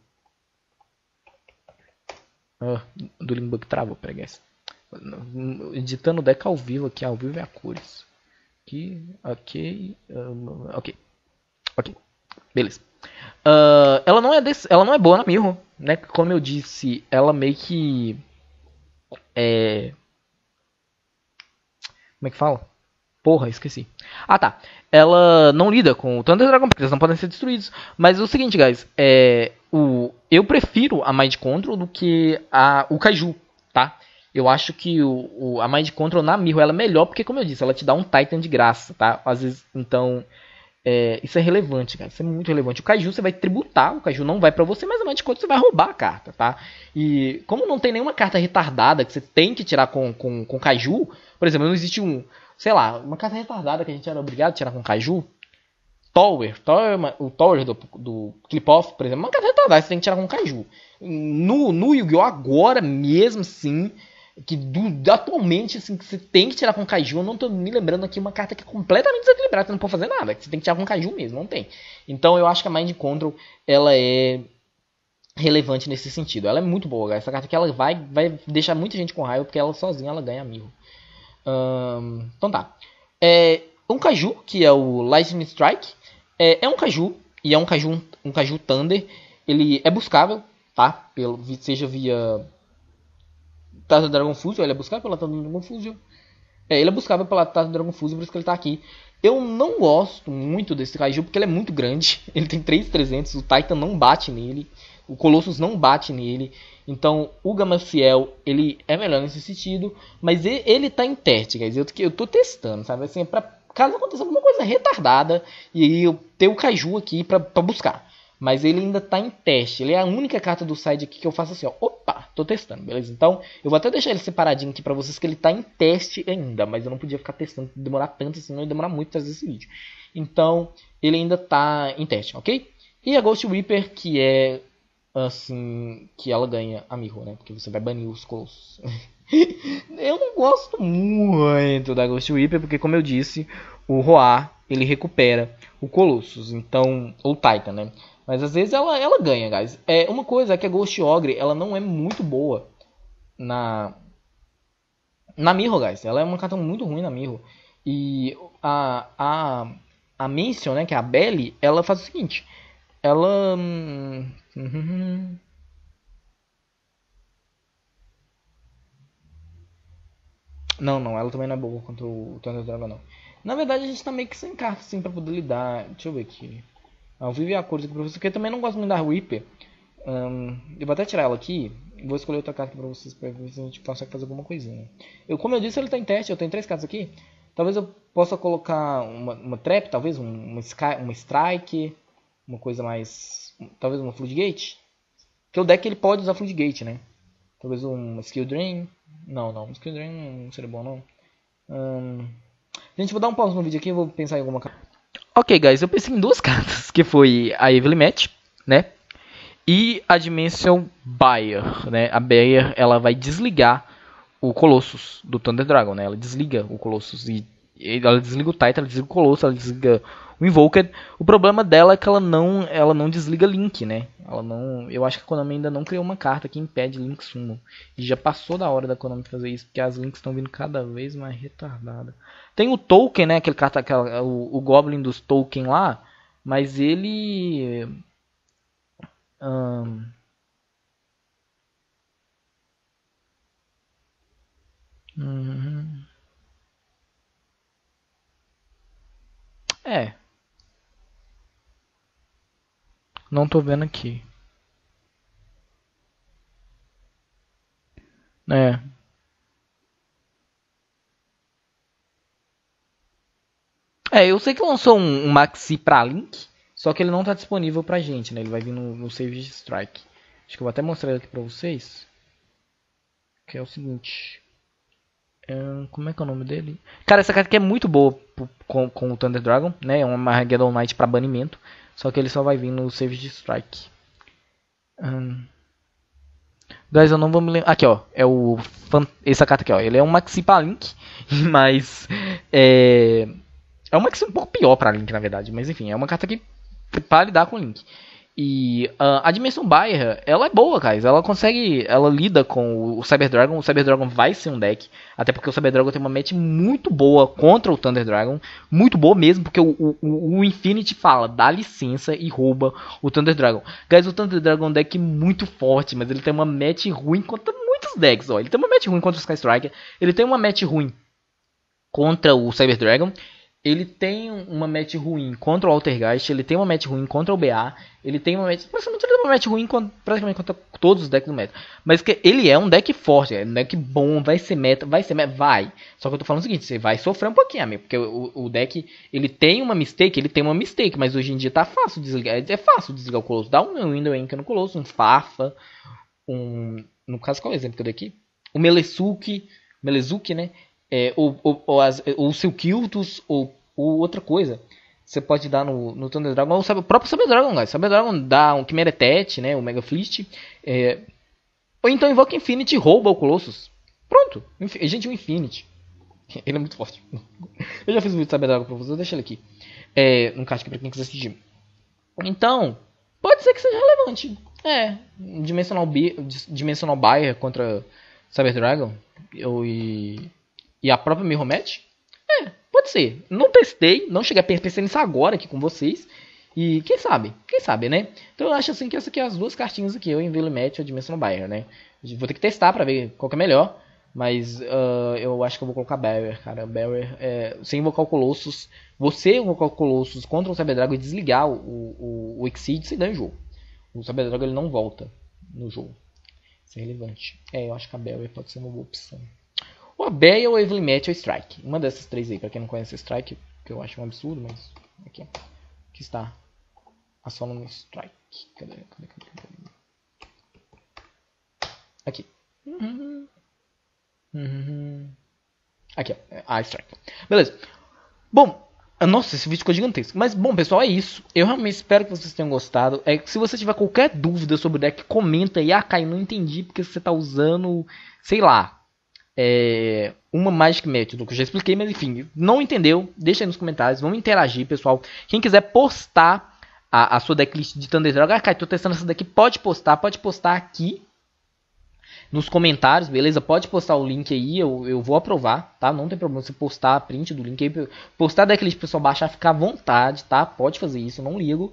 Ah, do Limbug travou, preguiça. Editando o deck ao vivo aqui, ao vivo é a cores. Aqui, ok, um, ok, ok, beleza. Uh, ela não é desse, ela não é boa na Mirror, né? Como eu disse, ela meio que é como é que fala? Porra, esqueci. Ah, tá. Ela não lida com o Thunder Dragon porque eles não podem ser destruídos. Mas é o seguinte, guys, é o eu prefiro a Mind Control do que a o Kaiju, tá? Eu acho que o, o a Mind Control na Mirror ela é melhor porque como eu disse, ela te dá um Titan de graça, tá? Às vezes, então, é, isso é relevante, cara. Isso é muito relevante. O Kaiju você vai tributar, o Kaiju não vai para você, mas a de conta você vai roubar a carta, tá? E como não tem nenhuma carta retardada que você tem que tirar com, com, com Kaiju, por exemplo, não existe um, sei lá, uma carta retardada que a gente era obrigado a tirar com Kaiju. Tower, Tower o Tower do, do Clip-Off, por exemplo, uma carta retardada você tem que tirar com Kaiju. No, no Yu-Gi-Oh! agora mesmo, sim, que do, atualmente, assim, que você tem que tirar com Kaiju, eu não tô me lembrando aqui uma carta que é completamente desequilibrada, você não pode fazer nada, que você tem que tirar com Kaiju mesmo, não tem. Então eu acho que a Mind Control, ela é relevante nesse sentido. Ela é muito boa, essa carta que ela vai, vai deixar muita gente com raiva, porque ela sozinha ela ganha mil. Então tá. É, um Kaiju, que é o Lightning Strike, é, é um Kaiju, e é um Kaiju, um Kaiju Thunder, ele é buscável, tá? Pelo, seja via Taça do Dragon Fusion, ele é buscável pela Taça do Dragon Fusion. É, ele é buscável pela Taça do Dragon Fusion, por isso que ele tá aqui. Eu não gosto muito desse Kaiju porque ele é muito grande. Ele tem 3,300, o Titan não bate nele. O Colossus não bate nele. Então, o Gamaciel, ele é melhor nesse sentido. Mas ele, ele tá em teste, guys. Eu, eu tô testando, sabe? Assim, é pra, caso aconteça alguma coisa retardada. E aí eu ter o Kaiju aqui pra, pra buscar. Mas ele ainda tá em teste. Ele é a única carta do side aqui que eu faço assim, ó. Opa, tô testando, beleza? Então, eu vou até deixar ele separadinho aqui pra vocês que ele tá em teste ainda. Mas eu não podia ficar testando, demorar tanto, senão ia demorar muito fazer esse vídeo. Então, ele ainda tá em teste, ok? E a Ghost Reaper, que é assim, que ela ganha amigo, né? Porque você vai banir os colossos. eu não gosto muito da Ghost Reaper, porque como eu disse, o Roar, ele recupera o Colossus, então, ou Titan, né? Mas às vezes ela, ela ganha, guys. É, uma coisa é que a Ghost Ogre, ela não é muito boa na na Mirror, guys. Ela é uma carta muito ruim na Mirror. E a a a Mission, né, que é a Belly, ela faz o seguinte, ela hum, Não, não, ela também não é boa contra o Thunder Dragon, não. Na verdade, a gente tá meio que sem carta, assim, pra poder lidar. Deixa eu ver aqui. Ao vivo e a cores aqui pra vocês, porque eu também não gosto muito da Reaper. Um, eu vou até tirar ela aqui. Vou escolher outra carta pra vocês, pra ver se a gente consegue fazer alguma coisinha. Eu, como eu disse, ele tá em teste, eu tenho três cartas aqui. Talvez eu possa colocar uma, uma trap, talvez um, uma, sky, uma strike, uma coisa mais... Talvez uma floodgate. Porque o deck ele pode usar floodgate, né? Talvez um skill drain. Não, não, skill drain não seria bom não. Um... Gente, vou dar um pause no vídeo aqui, vou pensar em alguma carta. Ok, guys, eu pensei em duas cartas, que foi a Evely Match, né? E a Dimension Bayer, né? A Bayer, ela vai desligar o Colossus do Thunder Dragon, né? Ela desliga o Colossus e ela desliga o Titan, ela desliga o Colossus, ela desliga o Invoker. O problema dela é que ela não, ela não desliga Link, né? Ela não, eu acho que a Konami ainda não criou uma carta que impede Link Summon. E já passou da hora da Konami fazer isso, porque as Links estão vindo cada vez mais retardadas. Tem o Tolkien, né? Aquele carta, aquela, o, o Goblin dos Tolkien lá. Mas ele. Um, uhum. É. Não tô vendo aqui. É. É, eu sei que lançou um, um Maxi pra Link. Só que ele não tá disponível pra gente, né? Ele vai vir no, no Save Strike. Acho que eu vou até mostrar ele aqui pra vocês. Que é o seguinte. Hum, como é que é o nome dele? Cara, essa carta aqui é muito boa com, com o Thunder Dragon, né? É uma Armageddon Knight para banimento. Só que ele só vai vir no Save Strike. Hum. Guys, eu não vou me lembrar. Aqui, ó. É o. Essa carta aqui, ó. Ele é um Maxi pra Link. Mas. É. É um Maxi um pouco pior pra Link, na verdade. Mas enfim, é uma carta que. Para lidar com Link. E uh, a dimensão Bayer, ela é boa, guys. Ela consegue. Ela lida com o Cyber Dragon. O Cyber Dragon vai ser um deck. Até porque o Cyber Dragon tem uma match muito boa contra o Thunder Dragon. Muito boa mesmo, porque o, o, o Infinity fala, dá licença e rouba o Thunder Dragon. Guys, o Thunder Dragon é um deck muito forte, mas ele tem uma match ruim contra muitos decks. Ó. Ele tem uma match ruim contra o Sky Striker. Ele tem uma match ruim contra o Cyber Dragon ele tem uma match ruim contra o Altergeist, ele tem uma match ruim contra o BA, ele tem uma match. Praticamente ele tem uma match ruim contra, praticamente contra todos os decks do meta. Mas que ele é um deck forte, é um deck bom, vai ser meta, vai ser meta, vai. Só que eu tô falando o seguinte, você vai sofrer um pouquinho, amigo. Porque o, o deck, ele tem uma mistake, ele tem uma mistake, mas hoje em dia tá fácil desligar. É, é fácil desligar o Colosso. Dá um Window Anchor no Colosso, um Fafa, um. No caso, qual é o exemplo que eu dei aqui? O Melesuki, Melezuki, né? É, ou, ou, ou, as, ou Silkiltus, ou, ou outra coisa. Você pode dar no, no Thunder Dragon, ou sabe, o próprio Saber Dragon, guys. Saber Dragon dá um Chimeretet, né, o Mega Fleet. É, ou então invoca Infinity e rouba o Colossus. Pronto, gente, o Infinity. Ele é muito forte. Eu já fiz um vídeo de Saber Dragon pra vocês, deixa ele aqui. É, no card pra quem quiser assistir. Então, pode ser que seja relevante. É, Dimensional, Dimensional Buyer contra Cyber Dragon. Eu, e e a própria Mirromet? É, pode ser. Não testei, não cheguei a pensar nisso agora aqui com vocês. E quem sabe? Quem sabe, né? Então eu acho assim que essa aqui é as duas cartinhas aqui, eu em Match e a Dimensional Buyer, né? Vou ter que testar pra ver qual que é melhor. Mas uh, eu acho que eu vou colocar Barrier, cara. Barrier, é, sem invocar o Colossus. Você invocar o Colossus contra o Cyber Dragon e desligar o, o, o Exceed, você ganha o jogo. O Cyber Dragon ele não volta no jogo. Isso é relevante. É, eu acho que a Barrier pode ser uma boa opção. Ou a Bea, ou a Evelyn Match ou Strike. Uma dessas três aí, pra quem não conhece Strike, que eu acho um absurdo, mas aqui, aqui está a Solomon Strike. Cadê, cadê, cadê, cadê? Aqui. Aqui, ó, a Strike. Beleza. Bom, nossa, esse vídeo ficou gigantesco. Mas, bom, pessoal, é isso. Eu realmente espero que vocês tenham gostado. É, se você tiver qualquer dúvida sobre o deck, comenta aí. Ah, Caio, não entendi porque você está usando, sei lá, é, uma Magic Method, que eu já expliquei, mas enfim, não entendeu? Deixa aí nos comentários, vamos interagir, pessoal. Quem quiser postar a, a sua decklist de Thunder Dragon, ah, cara, tô testando essa daqui, pode postar, pode postar aqui nos comentários, beleza? Pode postar o link aí, eu, eu vou aprovar, tá? Não tem problema você postar a print do link aí, postar a decklist pro pessoal baixar, ficar à vontade, tá? Pode fazer isso, não ligo.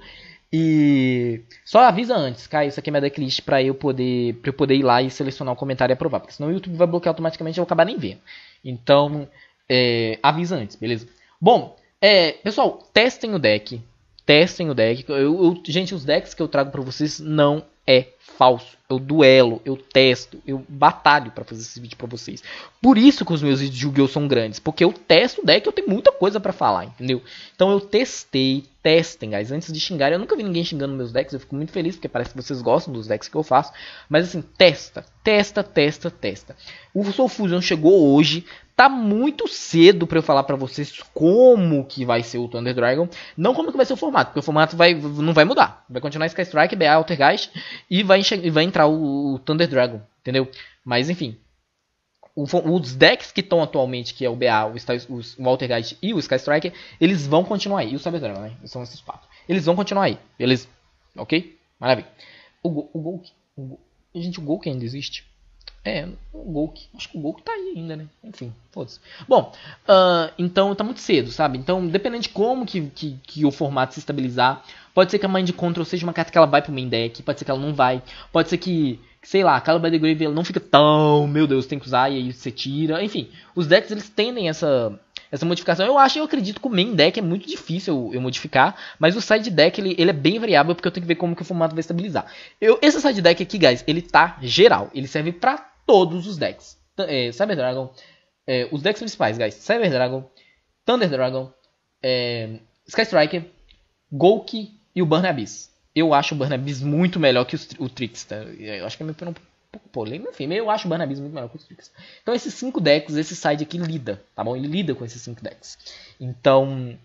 E só avisa antes, cara, isso aqui é minha decklist para eu poder para eu poder ir lá e selecionar o comentário e aprovar, porque senão o YouTube vai bloquear automaticamente e eu vou acabar nem vendo. Então, é, avisa antes, beleza? Bom, é, pessoal, testem o deck, testem o deck. Eu, eu, gente, os decks que eu trago para vocês não é falso. Eu duelo, eu testo, eu batalho para fazer esse vídeo para vocês. Por isso que os meus vídeos de Yu-Gi-Oh são grandes, porque eu testo o deck, eu tenho muita coisa para falar, entendeu? Então eu testei, testem, guys, antes de xingar. Eu nunca vi ninguém xingando meus decks, eu fico muito feliz porque parece que vocês gostam dos decks que eu faço. Mas assim, testa, testa, testa, testa. O Soul Fusion chegou hoje, tá muito cedo para eu falar para vocês como que vai ser o Thunder Dragon, não como que vai ser o formato, porque o formato vai, não vai mudar. Vai continuar Sky Strike, BA, Altergeist e vai, e vai entrar o, o Thunder Dragon, entendeu? Mas enfim, o, os decks que estão atualmente, que é o BA, o, Star, o, o Altergeist e o Sky Striker, eles vão continuar aí. E o Cyber Dragon, né? São esses quatro. Eles vão continuar aí, beleza? Ok? Maravilha. O, o Gol... O, gente, o Gol que ainda existe? É, o Golk. Acho que o Golk tá aí ainda, né? Enfim, foda-se. Bom, uh, então tá muito cedo, sabe? Então, dependendo de como que, que, que, o formato se estabilizar, pode ser que a Mind Control seja uma carta que ela vai pro main deck, pode ser que ela não vai, pode ser que, sei lá, aquela by the Grave ela não fica tão, meu Deus, tem que usar e aí você tira. Enfim, os decks eles tendem essa, essa modificação. Eu acho, eu acredito que o main deck é muito difícil eu, eu, modificar, mas o side deck ele, ele é bem variável porque eu tenho que ver como que o formato vai estabilizar. Eu, esse side deck aqui, guys, ele tá geral, ele serve para todos os decks. É, Cyber Dragon, é, os decks principais, guys. Cyber Dragon, Thunder Dragon, é, Sky Striker, Golki e o Barnabis. Eu acho o Barnabis muito melhor que o, o Trickster. Eu acho que é opinião um pouco polêmica. Enfim, eu acho o Barnabis muito melhor que o Trickster. Então esses cinco decks, esse side aqui lida, tá bom? Ele lida com esses cinco decks. Então,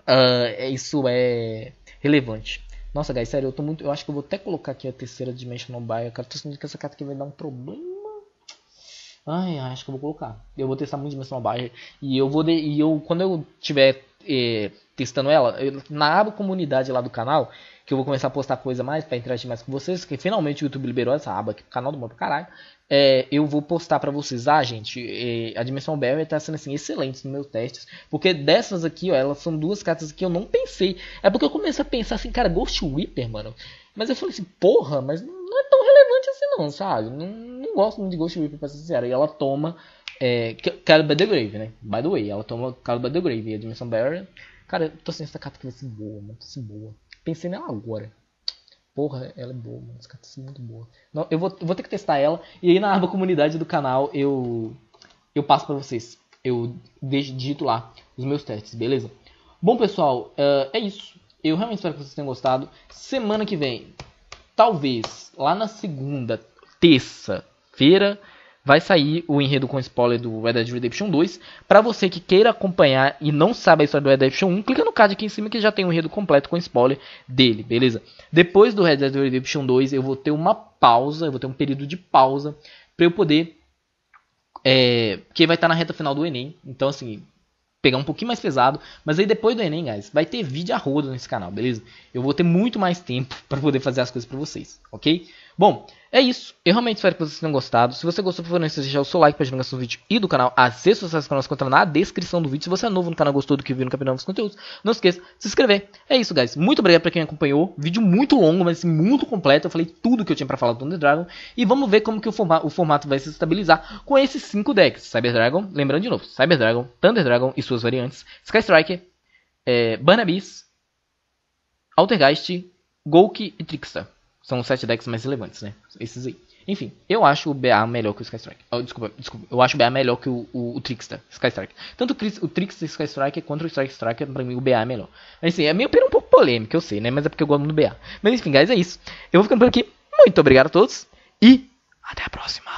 uh, isso é relevante. Nossa, guys, sério, eu tô muito. Eu acho que eu vou até colocar aqui a terceira Dimensional Buyer. Cara, tô sentindo que essa carta aqui vai dar um problema. Ai, acho que eu vou colocar. Eu vou testar muito Dimensional Buyer. E eu vou. De... E eu, quando eu tiver eh, testando ela, eu, na aba comunidade lá do canal, que eu vou começar a postar coisa mais para interagir mais com vocês, que finalmente o YouTube liberou essa aba aqui, o canal do Mano Caralho é, eu vou postar para vocês. Ah, gente, é, a dimensão Barrier tá sendo assim excelente nos meus testes, porque dessas aqui, ó, elas são duas cartas que eu não pensei. É porque eu comecei a pensar assim, cara, Ghost Whipper, mano. Mas eu falei assim, porra, mas não é tão relevante assim não, sabe? Não, não gosto muito de Ghost Whipper, pra ser sincero. E ela toma é, Calibre the Grave, né? By the way, ela toma Calibre the Grave e a dimensão Barrier. Cara, eu tô sem essa carta que vai ser boa, muito boa. Pensei nela agora. Porra, ela é boa, mano. Essa carta é muito boa. Não, eu, vou, eu vou ter que testar ela. E aí na aba comunidade do canal eu eu passo pra vocês. Eu digito lá os meus testes, beleza? Bom, pessoal, uh, é isso. Eu realmente espero que vocês tenham gostado. Semana que vem, talvez, lá na segunda, terça-feira, vai sair o enredo com spoiler do Red Dead Redemption 2. Para você que queira acompanhar e não sabe a história do Red Dead Redemption 1, clica no card aqui em cima que já tem o enredo completo com spoiler dele, beleza? Depois do Red Dead Redemption 2, eu vou ter uma pausa, eu vou ter um período de pausa para eu poder é, que vai estar tá na reta final do Enem. Então assim, pegar um pouquinho mais pesado, mas aí depois do Enem, guys, vai ter vídeo a rodo nesse canal, beleza? Eu vou ter muito mais tempo para poder fazer as coisas para vocês, OK? Bom, é isso. Eu realmente espero que vocês tenham gostado. Se você gostou, por favor, não esqueça de deixar o seu like para divulgação do vídeo e do canal. As redes sociais do canal se encontram na descrição do vídeo. Se você é novo no canal, gostou do que viu no Capitão Novos Conteúdos, não esqueça de se inscrever. É isso, guys. Muito obrigado para quem acompanhou. Vídeo muito longo, mas assim, muito completo. Eu falei tudo que eu tinha para falar do Thunder Dragon. E vamos ver como que o, forma o formato vai se estabilizar com esses cinco decks. Cyber Dragon, lembrando de novo, Cyber Dragon, Thunder Dragon e suas variantes. Sky Striker, é, Altergeist, Golki e Trickster. São os sete decks mais relevantes, né? Esses aí. Enfim, eu acho o BA melhor que o Sky Strike. Oh, desculpa, desculpa. Eu acho o BA melhor que o, o, o Trickster, Sky Strike. Tanto o, o Trickster e Sky Strike quanto o Strike Striker, pra mim o BA é melhor. Mas assim, é meio opinião um pouco polêmica, eu sei, né? Mas é porque eu gosto do BA. Mas enfim, guys, é isso. Eu vou ficando por aqui. Muito obrigado a todos. E até a próxima.